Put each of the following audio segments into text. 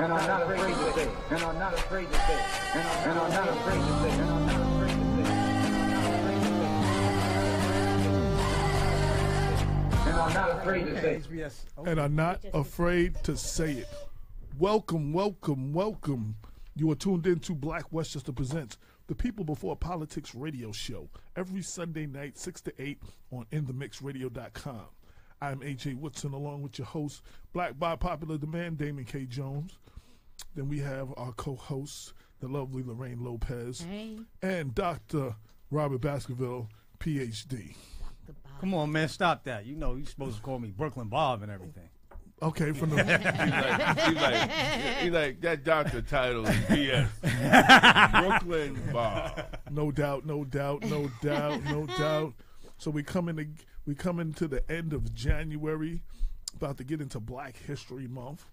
And I'm not afraid to say, and I'm not afraid to say, and I'm, and I'm not afraid to say, and I'm not afraid to say, and I'm not afraid to say. And are not afraid to say it. Welcome, welcome, welcome. You are tuned in to Black Westchester Presents, the People Before Politics radio show, every Sunday night, 6 to 8 on InTheMixRadio.com. I'm AJ Woodson, along with your host, Black by Popular Demand, Damon K. Jones. Then we have our co hosts, the lovely Lorraine Lopez, Hey, and Dr. Robert Baskerville, PhD. Come on, man, stop that. You know you're supposed to call me Brooklyn Bob and everything. Okay, from the. He's like, he's like, he's like that doctor title is BS. Brooklyn Bob. No doubt, no doubt, no doubt, no doubt. So we coming to we coming to the end of January, about to get into Black History Month.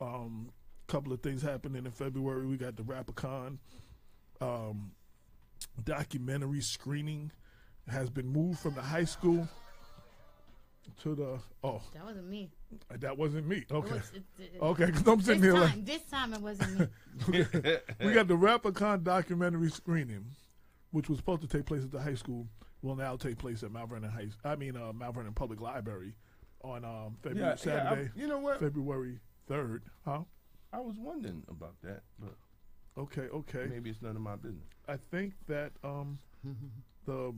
Um, couple of things happening in February. We got the Rapicon um, documentary screening has been moved from the high school to the oh that wasn't me. that wasn't me It okay was- it- it- okay because I'm This sitting here like this time it wasn't me. we got the Rapicon documentary screening, which was supposed to take place at the high school, will now take place at Mount Vernon High. I mean, uh, Mount Vernon Public Library on um, February Yeah, yeah, Saturday, I- you know what? February third. Huh? I was wondering about that, but Okay, okay. maybe it's none of my business. I think that um, the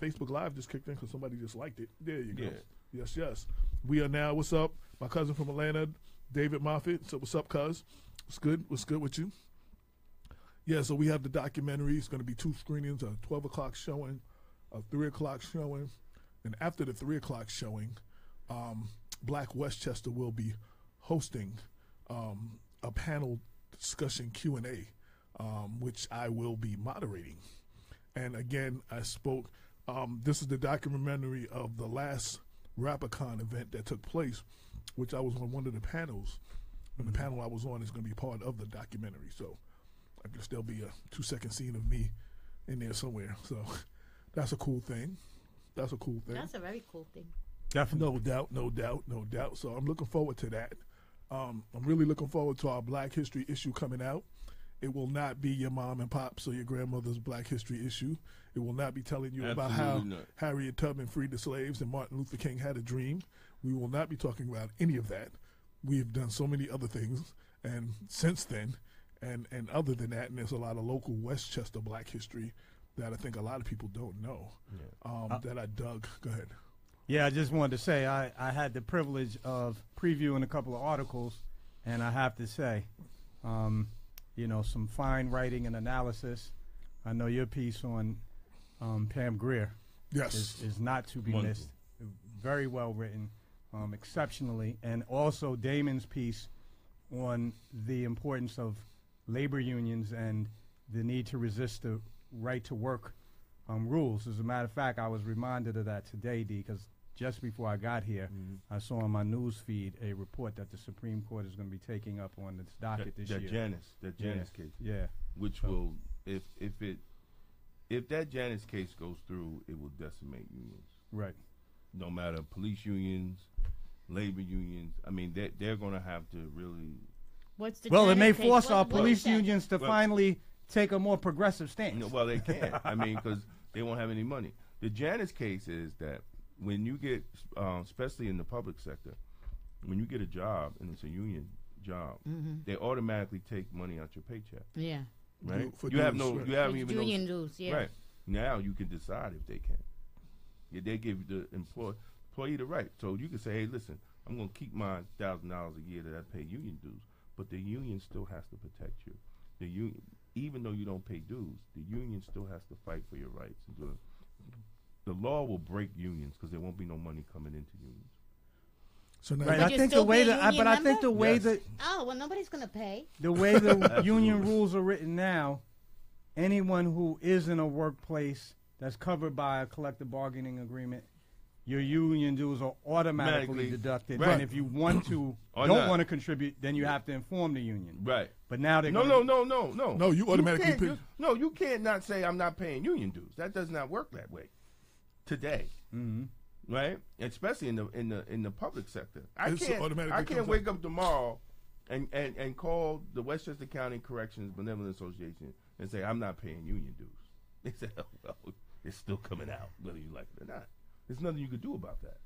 Facebook Live just kicked in because somebody just liked it. There you go. Yeah. Yes, yes. We are now. What's up? My cousin from Atlanta, David Moffitt. So what's up, cuz? What's good? What's good with you? Yeah, so we have the documentary. It's going to be two screenings: a twelve o'clock showing, a three o'clock showing, and after the three o'clock showing, um, Black Westchester will be hosting um, a panel discussion Q and A, um, which I will be moderating. And again, I spoke. Um, this is the documentary of the last Rapicon event that took place, which I was on one of the panels. And the panel I was on is going to be part of the documentary. So I guess there'll be a two second scene of me in there somewhere. So that's a cool thing. That's a cool thing. That's a very cool thing. Definitely. No doubt, no doubt, no doubt. So I'm looking forward to that. Um, I'm really looking forward to our Black History issue coming out. It will not be your mom and pops or your grandmother's Black History issue. It will not be telling you about how not. Harriet Tubman freed the slaves and Martin Luther King had a dream. We will not be talking about any of that. We've done so many other things, and since then, and and other than that, and there's a lot of local Westchester Black history that I think a lot of people don't know. Um, that I dug. Go ahead. Yeah, I just wanted to say I, I had the privilege of previewing a couple of articles, and I have to say, um, you know, some fine writing and analysis. I know your piece on um, Pam Grier Yes. is, is not to be Wonderful. missed. Very well written, um, exceptionally, and also Damon's piece on the importance of labor unions and the need to resist the right to work um, rules. As a matter of fact, I was reminded of that today, D, because just before I got here, Mm-hmm. I saw on my news feed a report that the Supreme Court is going to be taking up on its docket That, this that year. Janus, that Yeah. Janus case, Yeah, which will, if if it, if that Janus case goes through, it will decimate unions. right. No matter police unions, labor unions. I mean, they they're going to have to really What's the Well, it may Janet case? force What- our police unions to Well- finally take a more progressive stance. No, well, they can't. I mean, because they won't have any money. The Janus case is that when you get, uh, especially in the public sector, when you get a job and it's a union job, they automatically take money out your paycheck, Yeah. right? Du- for you have no, right. you haven't even union no, dues, yeah. right now you can decide if they can. Yeah, they give the employ, employee the right, so you can say, hey, listen, I'm going to keep my thousand dollars a year that I pay union dues, but the union still has to protect you. The union, even though you don't pay dues, the union still has to fight for your rights. And the law will break unions because there won't be no money coming into unions. So now Right. But I think the way that, I, but union I think the way Yes. that Oh well, nobody's gonna pay. the way the union rules are written now, anyone who is in a workplace that's covered by a collective bargaining agreement, your union dues are automatically Automatically. deducted. Right. And if you want to, Or don't not. want to contribute, then you have to inform the union. Right. But now they're No, gonna, no, no, no, no. No, you automatically can't pay- just- no, you can't not say I'm not paying union dues. That does not work that way. Today. Mhm. Right? Especially in the in the in the public sector. I It's can't automatically I can't comes wake up tomorrow and, and, and call the Westchester County Corrections Benevolent Association and say, I'm not paying union dues. They say, oh, well, it's still coming out, whether you like it or not. There's nothing you can do about that.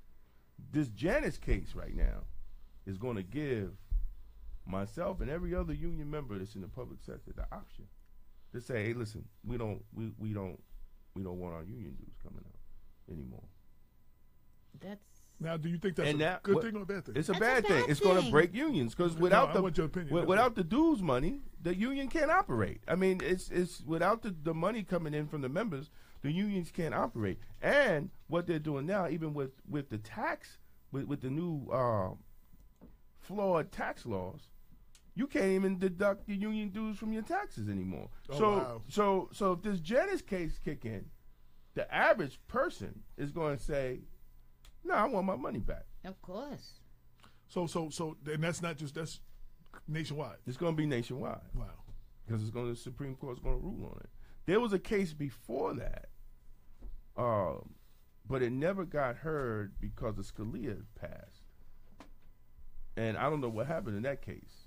This Janus case right now is going to give myself and every other union member that's in the public sector the option to say, hey, listen, we don't, we, we don't, we don't want our union dues coming out anymore. That's Now, do you think that's And a that- good what- thing or a bad thing? It's a That's a bad thing. bad It's going to break unions because No, without I the your opinion. wi- without the dues money, the union can't operate. I mean, it's it's without the, the money coming in from the members, the unions can't operate. And what they're doing now, even with with the tax, with with the new uh, flawed tax laws, you can't even deduct your union dues from your taxes anymore. Oh, so wow. so so if this Janus case kick in, the average person is going to say, "No, I want my money back." of course. so, so, so, and that's not just that's nationwide. It's going to be nationwide. Wow. because it's going to the Supreme Court's going to rule on it. There was a case before that, um, but it never got heard because the Scalia passed, and I don't know what happened in that case.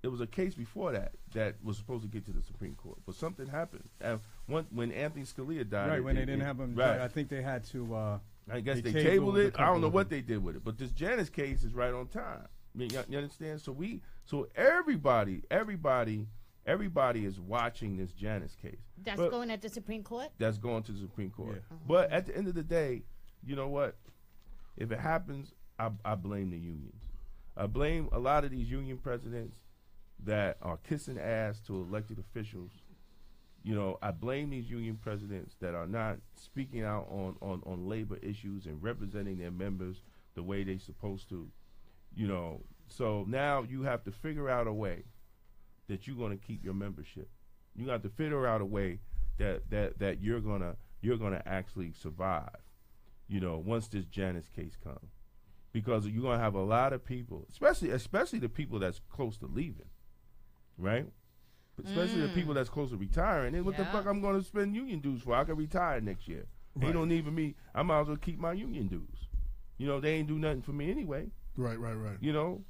There was a case before that that was supposed to get to the Supreme Court, but something happened. And one, when Anthony Scalia died, Right it- when they didn't it- have them, right. I think they had to. Uh, I guess They they, tabled tabled it. I don't know what they did with it, but this Janus case is right on time. I mean, you, you understand? So we, so everybody, everybody, everybody is watching this Janus case. That's But- going at the Supreme Court. That's going to the Supreme Court. Yeah. Mm-hmm. But at the end of the day, you know what? If it happens, I, I blame the unions. I blame a lot of these union presidents that are kissing ass to elected officials. You know, I blame these union presidents that are not speaking out on, on, on labor issues and representing their members the way they're supposed to. You know, so now you have to figure out a way that you're going to keep your membership. You got to figure out a way that, that, that you're gonna you're gonna actually survive. You know, once this Janus case comes, because you're gonna have a lot of people, especially especially the people that's close to leaving, right? Especially the mm. people that's close to retiring. And what the fuck I'm gonna spend union dues for? I can retire next year. They don't even me. I might as well keep my union dues. You know, they ain't do nothing for me anyway. Right, right, right. You know,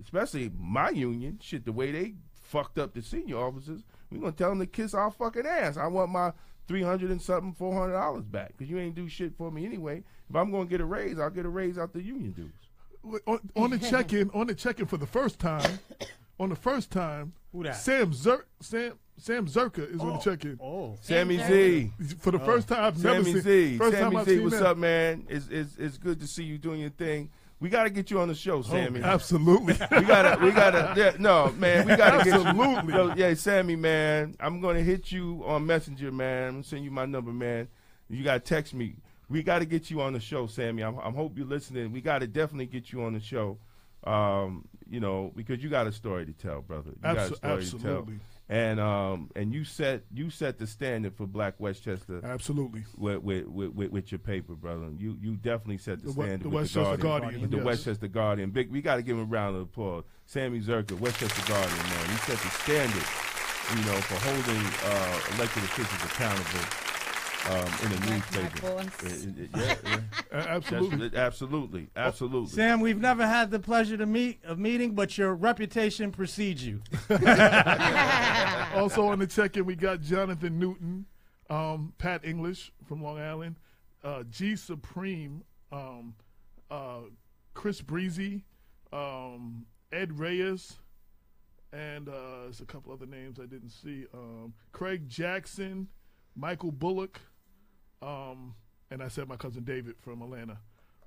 especially my union. Shit, the way they fucked up the senior officers, We're gonna tell them to kiss our fucking ass. I want my three hundred and something, four hundred dollars back because you ain't do shit for me anyway. If I'm gonna get a raise, I'll get a raise out the union dues. On, on the check-in, on the check-in for the first time, on the first time, Who that? Sam Zer- Sam Sam Zherka is on the oh, check-in. oh, Sammy Z, For the oh. first time, I've never Sammy seen. Z, First Sammy time I've Z, seen what's that. up, man? It's, it's it's good to see you doing your thing. We gotta get you on the show, Sammy. Oh, absolutely. we gotta, we gotta. Yeah, no, man, we gotta get you. Absolutely. Yo, yeah, Sammy, man, I'm gonna hit you on Messenger, man. I'm gonna send you my number, man. You gotta text me. We gotta get you on the show, Sammy. I'm, I'm hope you're listening. We gotta definitely get you on the show. Um, you know, because you got a story to tell, brother. You got a story to tell. And um, and you set you set the standard for Black Westchester Absolutely. with with, with, with, with your paper, brother. You you definitely set the, The, standard the with Westchester the Guardian. Guardian. The yes. Westchester Guardian. Big, we got to give him a round of applause. Sammy Zherka, Westchester Guardian, man. He set the standard, you know, for holding uh, elected officials accountable um, in the That's my newspaper. yeah, yeah. A- absolutely. That's- absolutely, absolutely. Sam, we've never had the pleasure to meet of meeting, but your reputation precedes you. also on the check-in, we got Jonathan Newton, um, Pat English from Long Island, uh, G Supreme, um, uh, Chris Breezy, um, Ed Reyes, and uh, there's a couple other names I didn't see. Um, Craig Jackson, Michael Bullock, um, and I said my cousin David from Atlanta.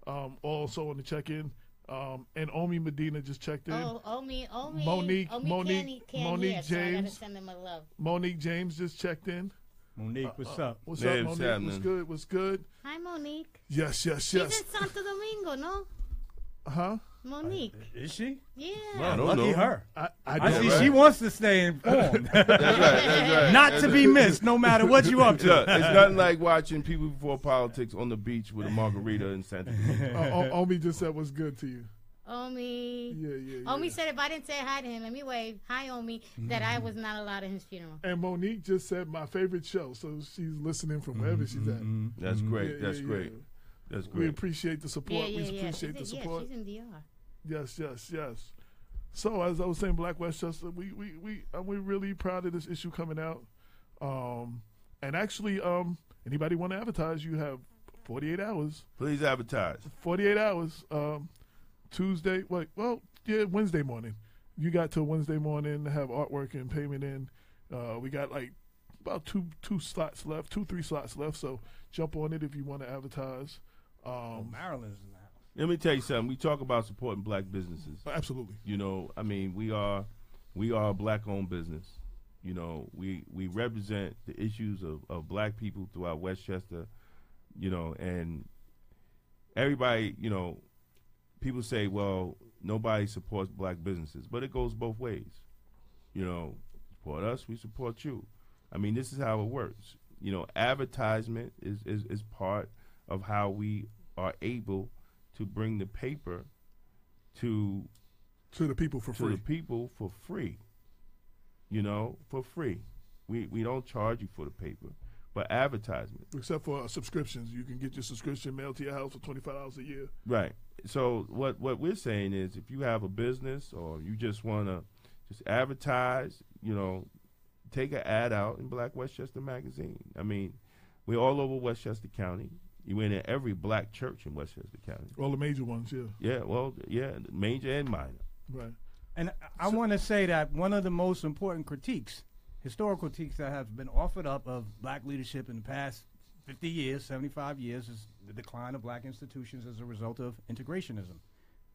Um, also on the check-in, um, and Omi Medina just checked in. Oh, Omi, Omi, Monique- Omi Monique- can't, can't Monique hear, so I gotta James. send him my love. Monique James just checked in. Monique, what's up? What's Hey, up, what's Monique? What's good? What's good? Hi, Monique. Yes, yes, She's yes. in Santo Domingo, no? Huh? Monique. Is she? Yeah. I don't Lucky know. her. I, I, I don't- see right. she wants to stay informed, That's right. That's right. not to be missed, no matter what you up Look, to. it's nothing like watching people before politics on the beach with a margarita in Santa. Cruz. Uh, O- Omi just said what's good to you. Omi. Yeah, yeah, yeah. Omi said if I didn't say hi to him, let me wave, hi Omi, that I was not allowed at his funeral. And Monique just said my favorite show, so she's listening from wherever she's at. That's great. Yeah, That's yeah, great. yeah. That's We appreciate the support. yeah, yeah, we appreciate She's the in- support. Yeah, she's in DR. Yes, yes, yes. So as I was saying, Black Westchester, we we we uh, we're really proud of this issue coming out. Um, and actually, um, anybody want to advertise? You have 48 hours. Please advertise. 48 hours. Um, Tuesday, wait, well, yeah, Wednesday morning. You got till Wednesday morning to have artwork and payment in. Uh, we got like about two two slots left, two three slots left. So jump on it if you want to advertise. Oh, Um, Maryland's in the house. Let me tell you something. We talk about supporting black businesses. Uh, absolutely. You know, I mean, we are we are a black owned business. You know, we we represent the issues of, of black people throughout Westchester. You know, and everybody, you know, people say, well, nobody supports black businesses, but it goes both ways. You know, support us, we support you. I mean, this is how it works. You know, advertisement is, is, is part of how we are able to bring the paper to To the people for to free. the people for free. You know, for free. We we don't charge you for the paper, but advertisement. Except for uh, subscriptions, you can get your subscription mailed to your house for twenty five dollars a year. Right. So what what we're saying is, if you have a business or you just want to just advertise, you know, take an ad out in Black Westchester Magazine. I mean, we're all over Westchester County. You went in every black church in Westchester County. All the major ones, yeah. Yeah. Well, yeah, major and minor. Right. And I want to say that one of the most important critiques, historical critiques that have been offered up of black leadership in the past 50 years, 75 years, is the decline of black institutions as a result of integrationism.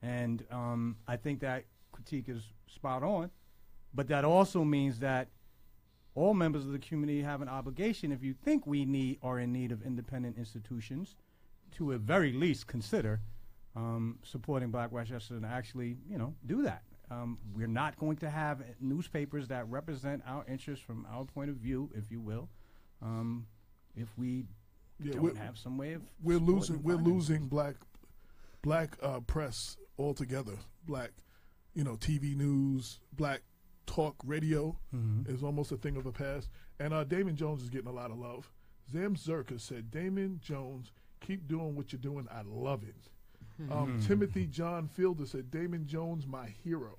And um, I think that critique is spot on, but that also means that all members of the community have an obligation, if you think we need are in need of independent institutions, to at very least consider um, supporting Black Westchester and actually, you know, do that. Um, we're not going to have newspapers that represent our interests from our point of view, if you will, um, if we Yeah, don't have some way of we're losing we're losing black black uh, press altogether. Black, you know, TV news, black talk radio Mm-hmm. is almost a thing of the past. And uh, Damon Jones is getting a lot of love. Zam Zherka said, Damon Jones, keep doing what you're doing. I love it. Um, Timothy John Fielder said, Damon Jones, my hero.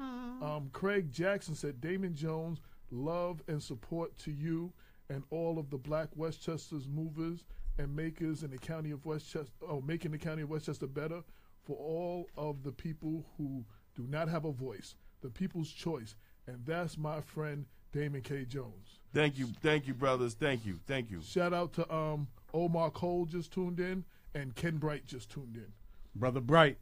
Um, Craig Jackson said, Damon Jones, love and support to you and all of the black Westchester's movers and makers in the county of Westchester, oh, making the county of Westchester better for all of the people who do not have a voice, the people's choice. And that's my friend, Damon K. Jones. Thank you, thank you, brothers. Thank you, thank you. Shout out to um, Omar Cole just tuned in and Ken Bright just tuned in. Brother Bright.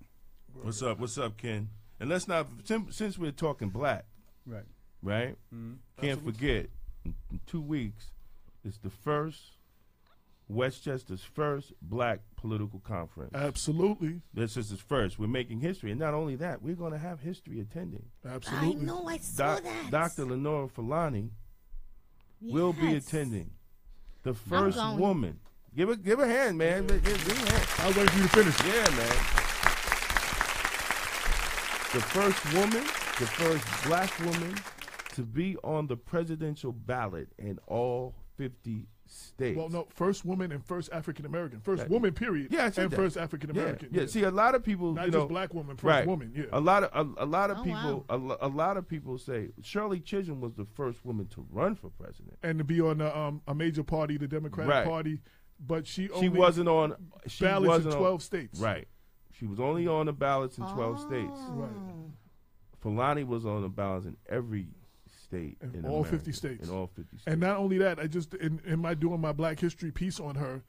What's up? What's up, Ken? And let's not since, since we're talking black, Right. right? Can't forget, in, in two weeks, it's the first Westchester's first black political conference. Absolutely. this is his first. We're making history, and not only that, we're going to have history attending. Absolutely. I know, I saw Doc- that. Dr. Lenora Fulani will be attending. The first woman. Give a give a hand, man. Give, give a hand. I was waiting for you to finish. Yeah, man. The first woman, the first black woman to be on the presidential ballot in all 50 states. Well, no, first woman and first African American. First That- woman, period. Yeah, I said and that. first African yeah, American. yeah. See, a lot of people, Not you just black woman, first right. woman. Yeah. A lot of a, a lot of Oh, people, a, a lot of people say Shirley Chisholm was the first woman to run for president. and to be on a, um, a major party, the Democratic Right. Party, but she She wasn't on. She ballots in wasn't on- twelve states. Right. She was only on the ballots in 12 states. Oh. Right. Fulani was on the ballots in every state In in all America, 50 states. In all 50 states. And not only that, I just in, in my doing my Black History piece on her,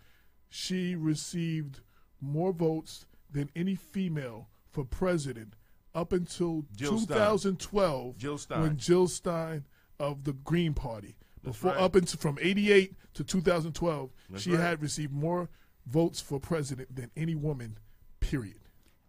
she received more votes than any female for president up until Jill Stein. 2012. Jill Stein. when Jill Stein of the Green Party. That's Before right. up until from 88 to 2012, That's she right. had received more votes for president than any woman. Period.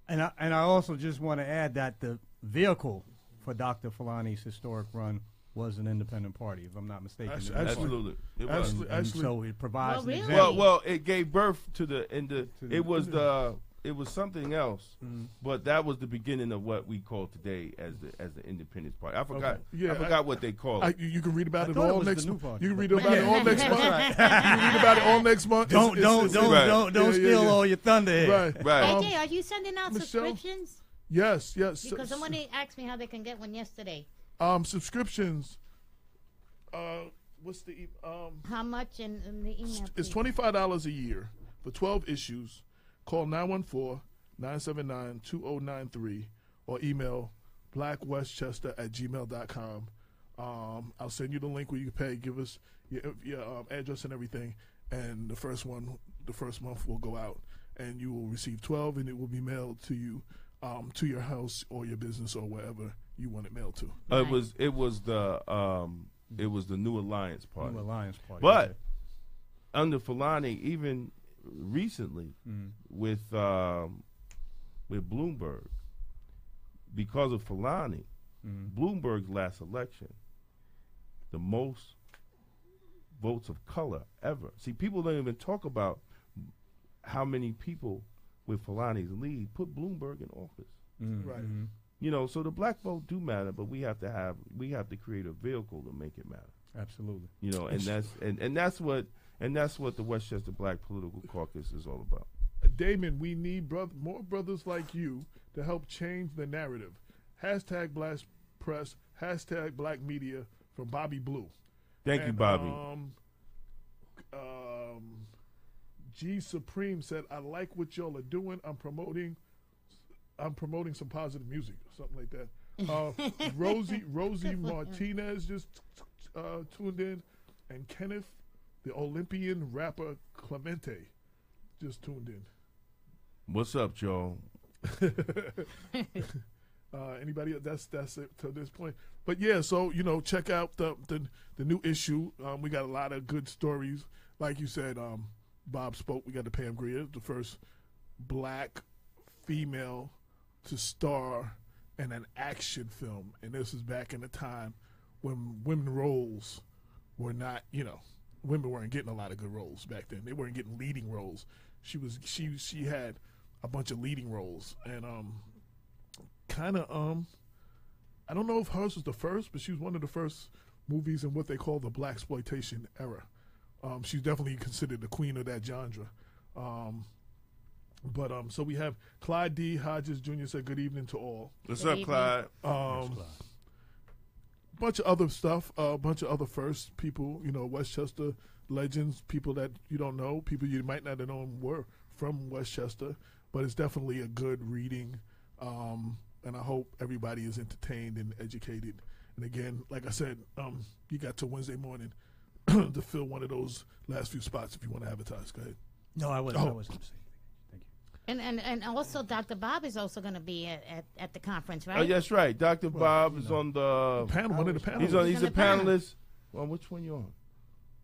And I, and I also just want to add that the vehicle for Dr. Fulani's historic run was an independent party, if I'm not mistaken. Actu- It was. Absolutely. It was. Actually, And actually, so it provides Well, an really? example. Well, well, it gave birth to the in the. To the- It was the. It was something else, Mm-hmm. but that was the beginning of what we call today as the as the Independence Party. I forgot. Okay. Yeah, I forgot I- what they call it. you, you can read about I it thought it all next month. party, You can read about it all next month. You can read about it all next month. Don't it's- don't it's- don't Right. don't don't Yeah, yeah, steal yeah. all your thunder here. Right. Right. Um, AJ, are you sending out Michelle? subscriptions? Yes, yes. Because So- somebody asked me how they can get one yesterday. Um subscriptions. Uh, what's the e- um? How much in, in the email? It's please? twenty five dollars a year for twelve issues. Call 914-979-2093 or email blackwestchester at gmail.com. Um, I'll send you the link where you can pay. Give us your, your um, address and everything, and the first one, the first month will go out, and you will receive twelve, and it will be mailed to you, um, to your house or your business or wherever you want it mailed to. Uh, It was it was the um it was the New Alliance Party. New Alliance Party. But under Fulani, even recently Mm. with um, with Bloomberg, because of Fulani, Mhm. Bloomberg's last election, the most votes of color ever. See, people don't even talk about how many people with Fulani's lead put Bloomberg in office. Mm, Right. mhm. You know, so the black vote do matter, but we have to have we have to create a vehicle to make it matter. Absolutely. You know, and that's and, and that's what and that's what the Westchester Black Political Caucus is all about. Damon, we need brother, more brothers like you to help change the narrative. Hashtag Black Press, hashtag Black Media from Bobby Blue. Thank you, Bobby. Um, um, G Supreme said, "I like what y'all are doing. I'm promoting. I'm promoting some positive music, or something like that." Uh, Rosie Rosie Martinez just uh, tuned in, and Kenneth, the Olympian rapper Clemente, just tuned in. What's up, Joe? Uh, anybody? else? That's that's it to this point. But yeah, so you know, check out the the, the new issue. Um, we got a lot of good stories. Like you said, um, Bob spoke. We got the Pam Grier, the first black female to star in an action film, and this is back in the time when women roles were not, you know, women weren't getting a lot of good roles back then. They weren't getting leading roles. She was she she had a bunch of leading roles, and um, kind of um I don't know if hers was the first, but she was one of the first movies in what they call the black exploitation era. Um, she's definitely considered the queen of that genre. Um, but um, so we have Clyde D. Hodges Jr. said good evening to all. What's Good up, evening. Clyde? Um, bunch of other stuff, a bunch of other first people, you know, Westchester legends, people that you don't know, people you might not have known were from Westchester, but it's definitely a good reading. Um, and I hope everybody is entertained and educated. And again, like I said, um, you got to Wednesday morning to fill one of those last few spots if you want to advertise. Go ahead. No, I wasn't. I Oh. wasn't saying anything. Thank you. And, and and also Dr. Bob is also going to be at, at, at the conference, right? Oh, that's right. Dr. Bob is on the. Panel, one of the panelists. He's on. He's on a the panel. panelist. On which one you on?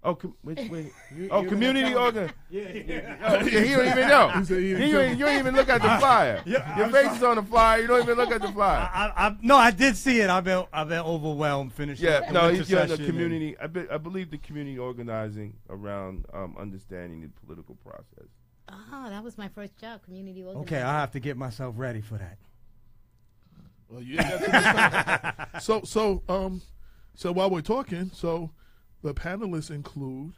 Oh, com- which wait. oh, community organ. Yeah, yeah. Oh, yeah, he don't even know. He he you, didn't ain't, you don't even look at the flyer. Yeah, Your I'm face is on the flyer. You don't even look at the flyer. I, I, no, I did see it. I've been, I've been overwhelmed. Finishing. Yeah, the no, he's doing the session and- community. I, be, I believe the community organizing around um, understanding the political process. Oh, that was my first job, community organizing. Okay, I have to get myself ready for that. Well, you ain't got too much so so um so while we're talking, so the panelists include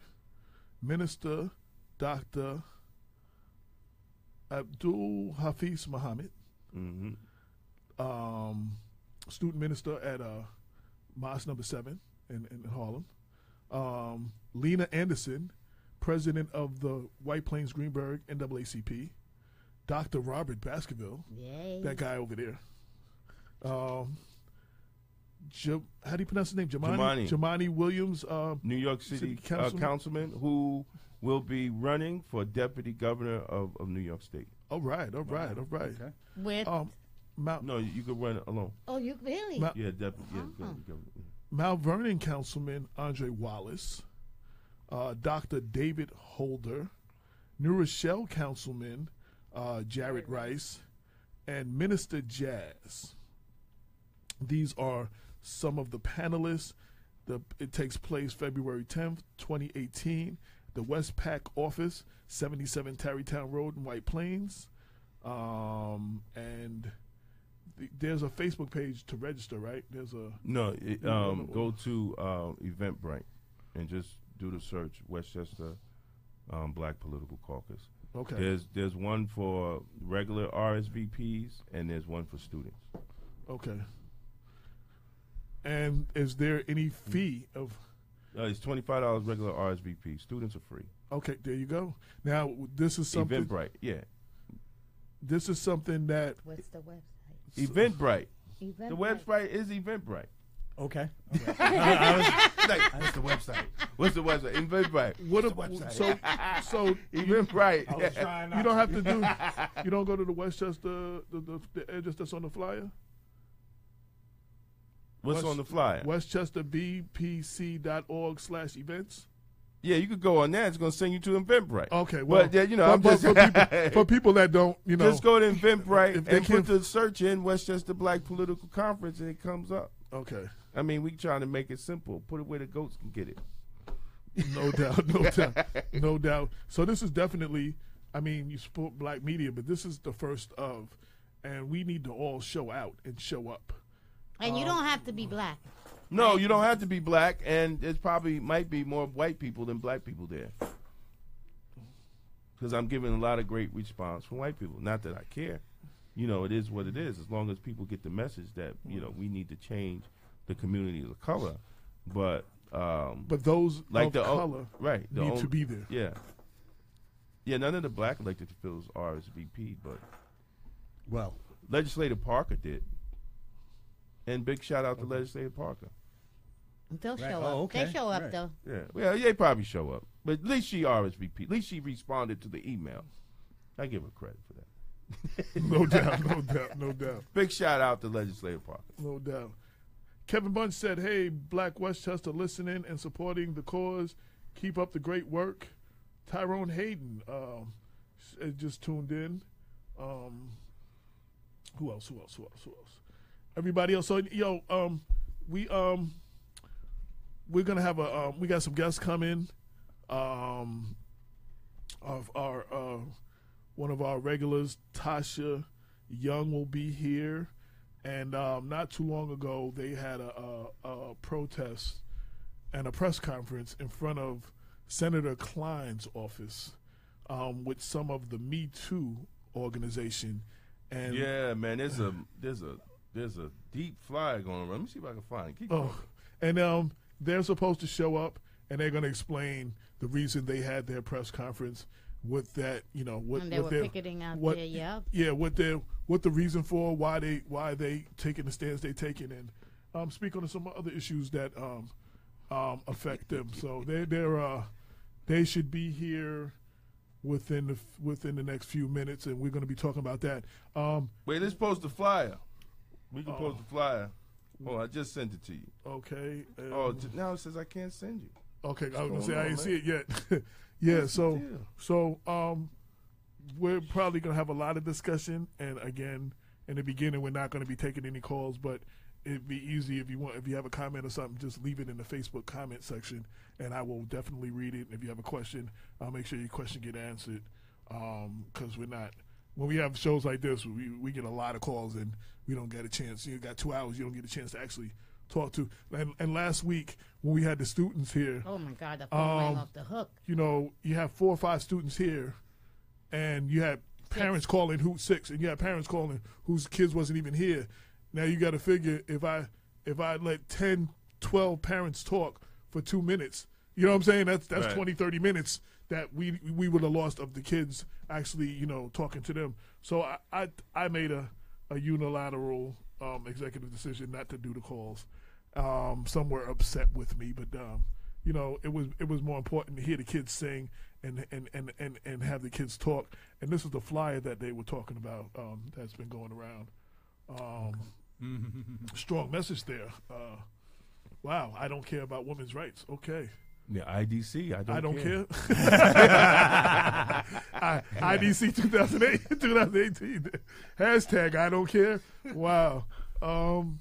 Minister Dr. Abdul Hafiz Muhammad, hmm um, student minister at uh, Mosque Number Seven in, in Harlem. Um, Lena Anderson, president of the White Plains Greenburgh NAACP. Dr. Robert Baskerville, Yay. that guy over there. Um, Ja- how do you pronounce his name? Jumaane. Jumaane. Jumaane Williams. Um, New York City, City uh, councilman? councilman who will be running for deputy governor of, of New York State. all right, all right, all right. Okay. With Um, Mount No, you could run alone. oh, you really? Ma- Yeah, deputy. Yeah, deputy governor. Mount Vernon Councilman Andre Wallace, uh, Dr. David Holder, New Rochelle Councilman uh, Jared Rice, and Minister Jazz. These are some of the panelists. The, it takes place February 10th, 2018, the WESPAC office, 77 Tarrytown Road in White Plains. Um, and th- there's a Facebook page to register, right? There's a No, it, um, go to uh, Eventbrite and just do the search Westchester um, Black Political Caucus. Okay. There's there's one for regular RSVPs and there's one for students. Okay. And is there any fee of? Uh, it's twenty five dollars regular RSVP. Students are free. Okay, there you go. Now this is something. Eventbrite, yeah. This is something that What's the website? Eventbrite. Event The website is Eventbrite. Okay. Like, What's the website? What's the website? Eventbrite. what a, website? so so Eventbrite. I was trying you don't have to do. You don't go to the Westchester the, the, the address that's on the flyer. What's West- on the flyer? WestchesterBPC.org slash events. Yeah, you could go on there. It's going to send you to Eventbrite. Okay, well, But, yeah, you know, but, I'm just- for, people, for people that don't, you know, Just go to Eventbrite and can- put the search in Westchester Black Political Conference and it comes up. okay, I mean, we trying to make it simple. Put it where the goats can get it. no doubt, no doubt, no doubt. So this is definitely, I mean, you support black media, but this is the first of, and we need to all show out and show up. And Um, you don't have to be black. No, you don't have to be black, and there's probably might be more white people than black people there. Because I'm giving a lot of great response from white people. Not that I care. You know, it is what it is. As long as people get the message that you know we need to change the community of color, but um, But those like of the o- color right the need own- to be there. Yeah, yeah. None of the black elected officials are RSVP, but Well, Legislator Parker did. And big shout out to Legislative Parker. They'll Right. show Oh, up. They okay. show up Right. though. Yeah, well, they probably show up, but at least she RSVP. At least she responded to the email. I give her credit for that. No doubt, no doubt, no doubt, Big shout out to Legislative Parker. no doubt. Kevin Bunch said, "Hey, Black Westchester, listening and supporting the cause. Keep up the great work." Tyrone Hayden um, uh, just tuned in. Um, who else? Who else? Who else? Who else? Everybody else. So, yo, um, we um, we're gonna have a um, we got some guests coming. Um, of our uh, one of our regulars, Tasha Young, will be here. And um, not too long ago, they had a, a, a protest and a press conference in front of Senator Klein's office um, with some of the Me Too organization. And Yeah, man, there's a there's a there's a deep fly going around. Let me see if I can find it. Keep Oh, going. and um, they're supposed to show up and they're going to explain the reason they had their press conference with that, you know, what, And they what were their, picketing out what, there. Yep. yeah, what their what the reason for why they why they taking the stance they taking and um, speak on some other issues that um, um, affect them. So they they're uh, they should be here within the within the next few minutes, and we're going to be talking about that. Um, Wait, let's post the flyer. We can Oh. post the flyer. Oh, I just sent it to you. okay. Um, Oh, now it says I can't send you. Okay, I was gonna say I on, didn't man? see it yet. yeah, What's so so um, we're probably gonna have a lot of discussion, and again, in the beginning, we're not gonna be taking any calls, but it'd be easy if you want if you have a comment or something, just leave it in the Facebook comment section, and I will definitely read it. If you have a question, I'll make sure your question get answered, because we're not. When we have shows like this, we, we get a lot of calls and we don't get a chance. You got two hours, you don't get a chance to actually talk to. And, and last week when we had the students here, Oh my God, the phone rang Um, off the hook. you know, you have four or five students here, and you had parents calling who six, and you had parents calling whose kids wasn't even here. Now you got to figure if I if I let 10, 12 parents talk for two minutes, you know what I'm saying? That's that's Right. twenty, thirty 20, 30 minutes that we we would have lost of the kids actually, you know, talking to them. So I I, I made a a unilateral um, executive decision not to do the calls. Um, some were upset with me, but um, you know, it was it was more important to hear the kids sing and and, and, and, and have the kids talk. And this is the flyer that they were talking about um, that's been going around. Um, strong message there. Uh, wow, I don't care about women's rights. Okay. Yeah, IDC. I don't. I don't care. care. I, IDC 2008, 2018. Hashtag I don't care. Wow. Um,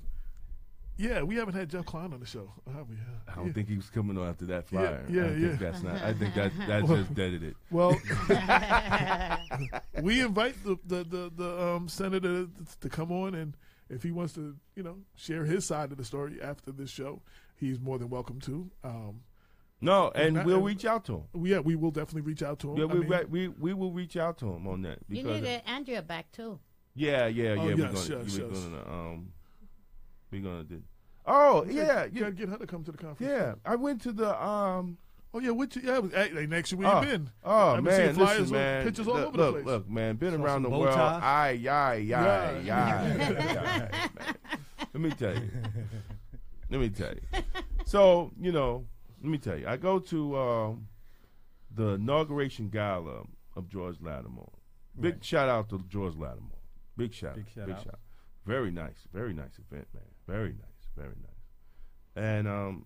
yeah, we haven't had Jeff Klein on the show, have we? I don't think he was coming on after that flyer. yeah, I think yeah. that's not. I think that that just deaded it. Well, we invite the the the, the um, senator to come on, and if he wants to, you know, share his side of the story after this show, he's more than welcome to. Um, No, and not- we'll and- reach out to him. Yeah, we will definitely reach out to him. Yeah, I we, mean, we we will reach out to him on that You need to get Andrea back too. yeah, yeah, yeah. Oh, we're yes, gonna yes, we're yes. gonna um we're gonna do. Oh yeah, you yeah, gotta get her to come to the conference. yeah. I went to the um. Oh yeah, what you, yeah, hey, hey, next year where Oh, you been? oh I've man, seeing flyers listen, man. pictures all look, over the place. Look, man, been Saw around the some bow world. tie? Aye, yai, yai, Yeah. Let me tell you. Let me tell you. So you know, let me tell you. I go to um, the inauguration gala of George Latimer. Big Right. shout out to George Latimer. Big shout. Big out. shout out. Very nice. Very nice event, man. Very nice. Very nice. And um,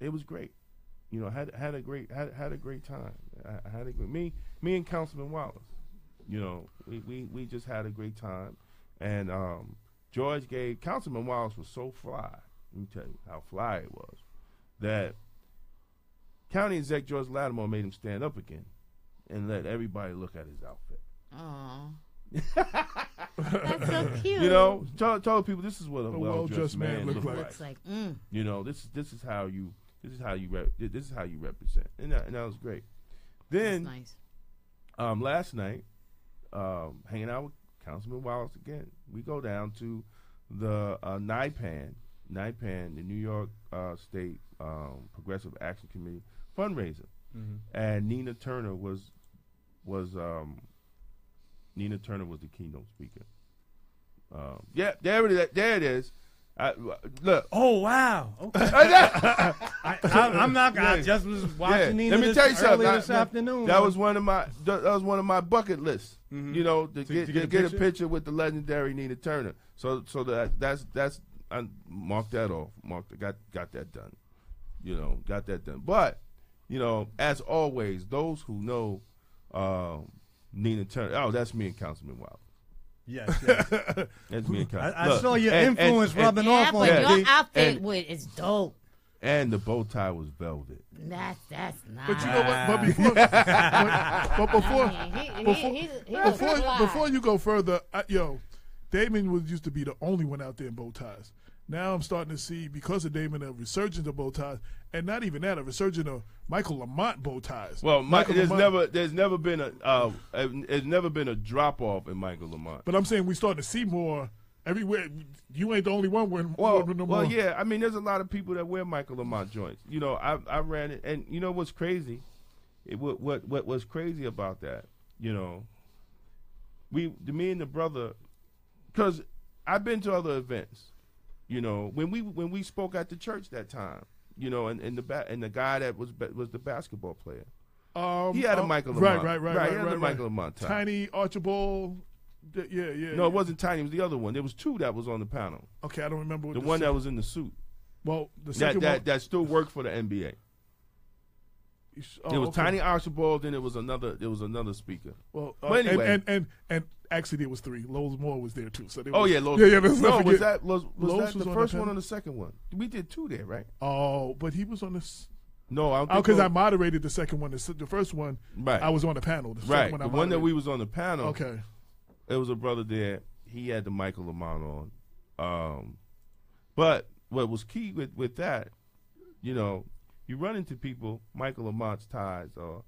it was great. You know, had had a great had had a great time. I, I had a great me me and Councilman Wallace. You know, we, we, we just had a great time, and um, George gave Councilman Wallace was so fly. Let me tell you how fly it was that County Exec George Latimer made him stand up again and let everybody look at his outfit. Aw. That's so cute. You know, tell, tell people this is what a A well well-dressed man, man looks look like. like. looks like mm. You know, this is this is how you this is how you rep, this is how you represent, and that, and that was great. That's Then nice. um, last night, um, hanging out with Councilman Wallace again, we go down to the uh, NYPAN, NYPAN, the New York uh, State um, Progressive Action Committee fundraiser, and Nina Turner was was um, Nina Turner was the keynote speaker. Um, yeah, there it is. There it is. I, look, Oh wow! Okay. I, I'm not. I just was watching Yeah. Nina Let me this, tell you something. I- this that- afternoon. That was one of my that was one of my bucket lists. Mhm. You know, to, get, to to get get, a a, picture? picture with the legendary Nina Turner. So so that that's that's I marked that off. Marked got got that done. You know, got that done. But you know, as always, those who know um, Nina Turner. Oh, that's me and Councilman Wild. yes. yes. That's me and Councilman. I, I saw your influence rubbing Yeah, off on but Yeah. you. your outfit and- with is dope. And the bow tie was velvet. That's that's nice. But you know what? But before, but, but before, I mean, he, before- he, he's, he before, before you go further, I, yo, Damon was used to be the only one out there in bow ties. Now I'm starting to see because of Damon a resurgence of bow ties, and not even that, a resurgence of Michael Lamont bow ties. Well, Michael there's Lamont- never there's never been a uh, there's never been a drop off in Michael Lamont. But I'm saying we starting to see more everywhere. You ain't the only one wearing Well, no well, yeah. I mean, there's a lot of people that wear Michael Lamont joints. You know, I I ran it, and you know what's crazy? It, what what what was crazy about that? You know, we the me and the brother, because I've been to other events. You know, when we when we spoke at the church that time. You know, and, and the ba- and the guy that was ba- was the basketball player. Um, He had a um, Michael Right, Lamont. right, right, Right, right. he had right, right. Michael Lamont tie. Tiny Archibald. Yeah, yeah. No, yeah. it wasn't Tiny. It was the other one. There was two that was on the panel. Okay, I don't remember what The the one that was in the suit Well, the that second that, one. that still worked for the NBA. Oh, There was okay. Tiny Archibald, then it was another. There was another speaker. Well, uh, But anyway. and, and and and actually there was three. Lowe's Moore was there too. So there Oh was, yeah, Los, yeah, yeah. Let's no, was that was, that was the on the first one or the second one? We did two there, right? Oh, but he was on this. No, I don't Oh, because Los- I moderated the second one. The, the first one, right, I was on the panel. The right. one, I the one that we was on the panel. Okay. it was a brother there. He had the Michael Lamont on. Um, but what was key with with that, you know, you run into people. Michael Lamont's ties are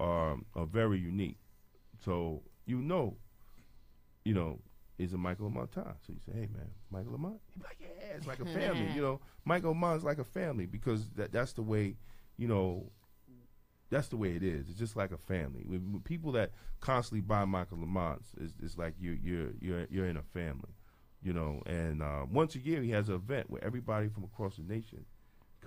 are are very unique. So you know, you know, is a Michael Lamont tie. So you say, hey man, Michael Lamont. He'd like, yeah, it's like a family. you know, Michael Lamont's like a family because that that's the way, you know. That's the way it is. It's just like a family. With, with people that constantly buy Michael Lamont's, it's, it's like you you're you're you're in a family, you know. And uh, once a year, he has an event where everybody from across the nation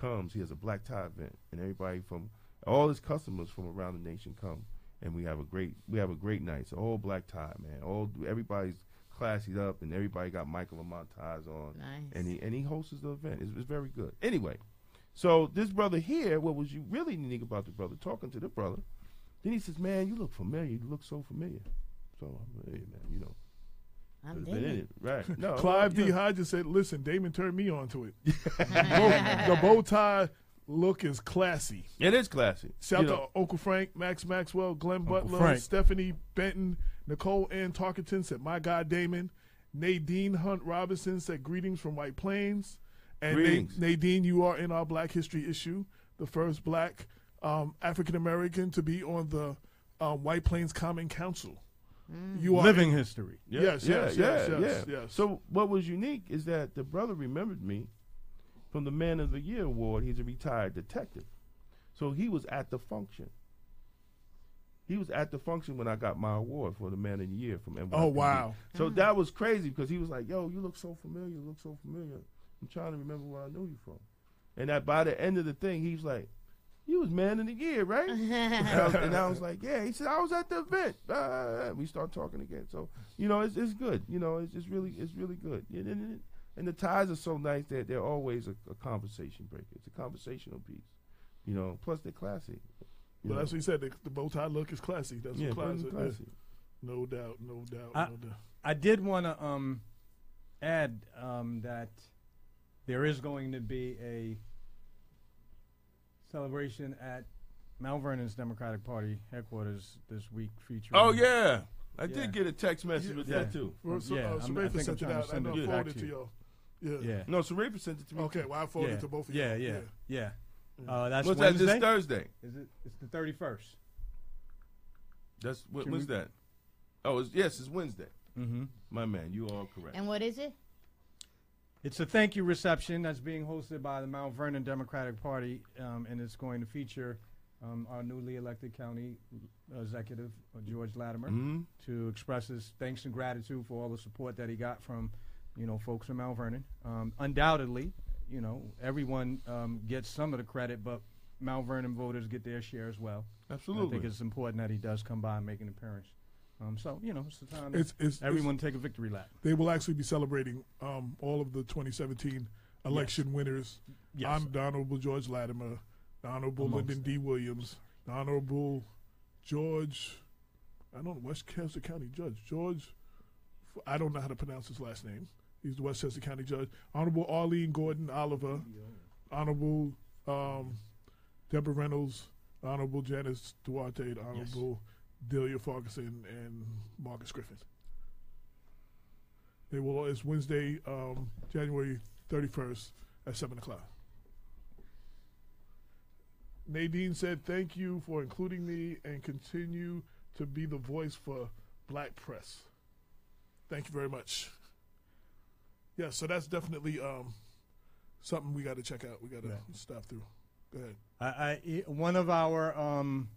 comes. He has a black tie event, and everybody from all his customers from around the nation come, and we have a great we have a great night. So all black tie, man. All everybody's classied up, and everybody got Michael Lamont ties on Nice. and he and he hosts the event. It's, it's very good. Anyway, so this brother here, what was you really unique about the brother? Talking to the brother, then he says, "Man, you look familiar. You look so familiar." So I'm hey man, you know, I'm it's been in it, right? No, Clive no, D. Hodges said, "Listen, Damon turned me on to it. The bow tie look is classy. It is classy. Shout you out know, to Uncle Frank, Max Maxwell, Glenn Butler, Frank. Stephanie Benton, Nicole Ann Tarkenton said, "My God, Damon." Nadine Hunt Robinson said, "Greetings from White Plains." And Na- Greetings. Nadine, you are in our Black History issue. the first black um, African American to be on the um, White Plains Common Council. You are Living history. Yes, yes, yes, yes, yes. So what was unique is that the brother remembered me from the Man of the Year award. He's a retired detective, so he was at the function. He was at the function when I got my award for the Man of the Year from NYPD. Oh, wow. So mm-hmm. that was crazy because he was like, "Yo, you look so familiar. You look so familiar." I'm trying to remember where I knew you from. And that by the end of the thing, he's like, "You was Man of the Year, right?" and, I was, and I was like, "Yeah." He said, "I was at the event." Uh, we start talking again. So you know, it's, it's good. You know, it's, it's really it's really good. And, and, and the ties are so nice that they're always a, a conversation breaker. It's a conversational piece. You know, plus they're classy. You Well, know? that's what he said. The, the bow tie look is classy. That's yeah, what classy, is. classy. No doubt, no doubt, I- no doubt. I did want to um, add um, that there is going to be a celebration at Mount Vernon's Democratic Party headquarters this week featuring. Oh yeah, I Yeah. did get a text message with Yeah. that too. Well, so, yeah, uh, I'm- I Samantha think I'm sent it trying to out. I send know it I back forwarded to to you. y'all. Yeah. Yeah. No, Sarifa sent it to me. Okay, well, I forwarded yeah. to both of you. Yeah, yeah, yeah, Uh, that's What's that? Wednesday. This Thursday. Is it? It's the thirty first. That's what, Can what's we- that? Oh, it's, yes, it's Wednesday. Mm-hmm. My man, you are correct. And what is it? It's a thank you reception that's being hosted by the Mount Vernon Democratic Party, um, and it's going to feature um, our newly elected county executive, uh, George Latimer, Mhm. to express his thanks and gratitude for all the support that he got from, you know, folks in Mount Vernon. Um, undoubtedly, you know, everyone um, gets some of the credit, but Mount Vernon voters get their share as well. Absolutely. I think it's important that he does come by and make an appearance. Um, so, you know, it's the time It's, it's, it's- everyone take a victory lap. they will actually be celebrating um, all of the 2017 election winners. Yes. I'm the Honorable George Latimer, the Honorable Amongst Lyndon D. Williams, the Honorable George, I don't know, Westchester County Judge, George, I don't know how to pronounce his last name. He's the Westchester County Judge. Honorable Arlene Gordon Oliver, Honorable um, Deborah Reynolds, Honorable Janice Duarte, Honorable Delia Farquharson, and Marcus Griffin. They will. It's Wednesday, um, January thirty first at seven o'clock. Nadine said, "Thank you for including me and continue to be the voice for Black press." Thank you very much. Yeah, so that's definitely um, something we got to check out. We got to Yeah. stop through. Go ahead. I, I, one of our um,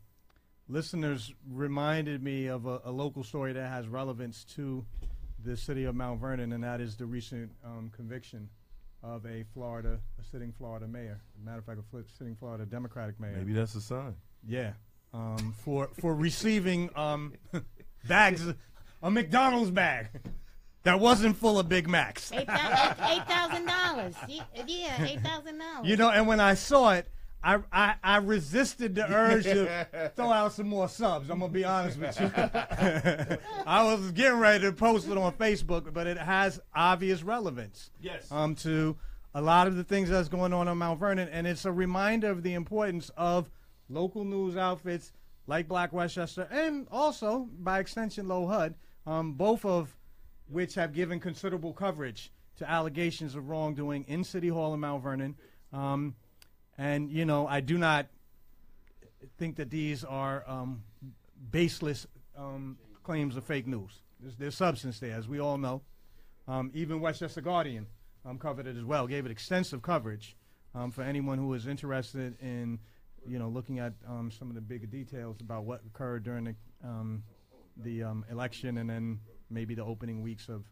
listeners reminded me of a, a local story that has relevance to the city of Mount Vernon, and that is the recent um, conviction of a Florida, a sitting Florida mayor. As a matter of fact, a fl- sitting Florida Democratic mayor. Maybe that's a sign. Yeah, um, for for receiving um, bags, a McDonald's bag that wasn't full of Big Macs. Eight thousand dollars. Yeah, eight thousand dollars. You know, and when I saw it, I, I, I resisted the urge to throw out some more subs. I'm gonna be honest with you. I was getting ready to post it on Facebook, but it has obvious relevance. Yes. Um, to a lot of the things that's going on on Mount Vernon, and it's a reminder of the importance of local news outfits like Black Westchester, and also by extension LoHud, um, both of which have given considerable coverage to allegations of wrongdoing in City Hall in Mount Vernon. Um, and, you know, I do not think that these are um, baseless um, claims of fake news. There's, there's substance there, as we all know. Um, even Westchester Guardian um, covered it as well, gave it extensive coverage um, for anyone who is interested in, you know, looking at um, some of the bigger details about what occurred during the, the election and then maybe the opening weeks of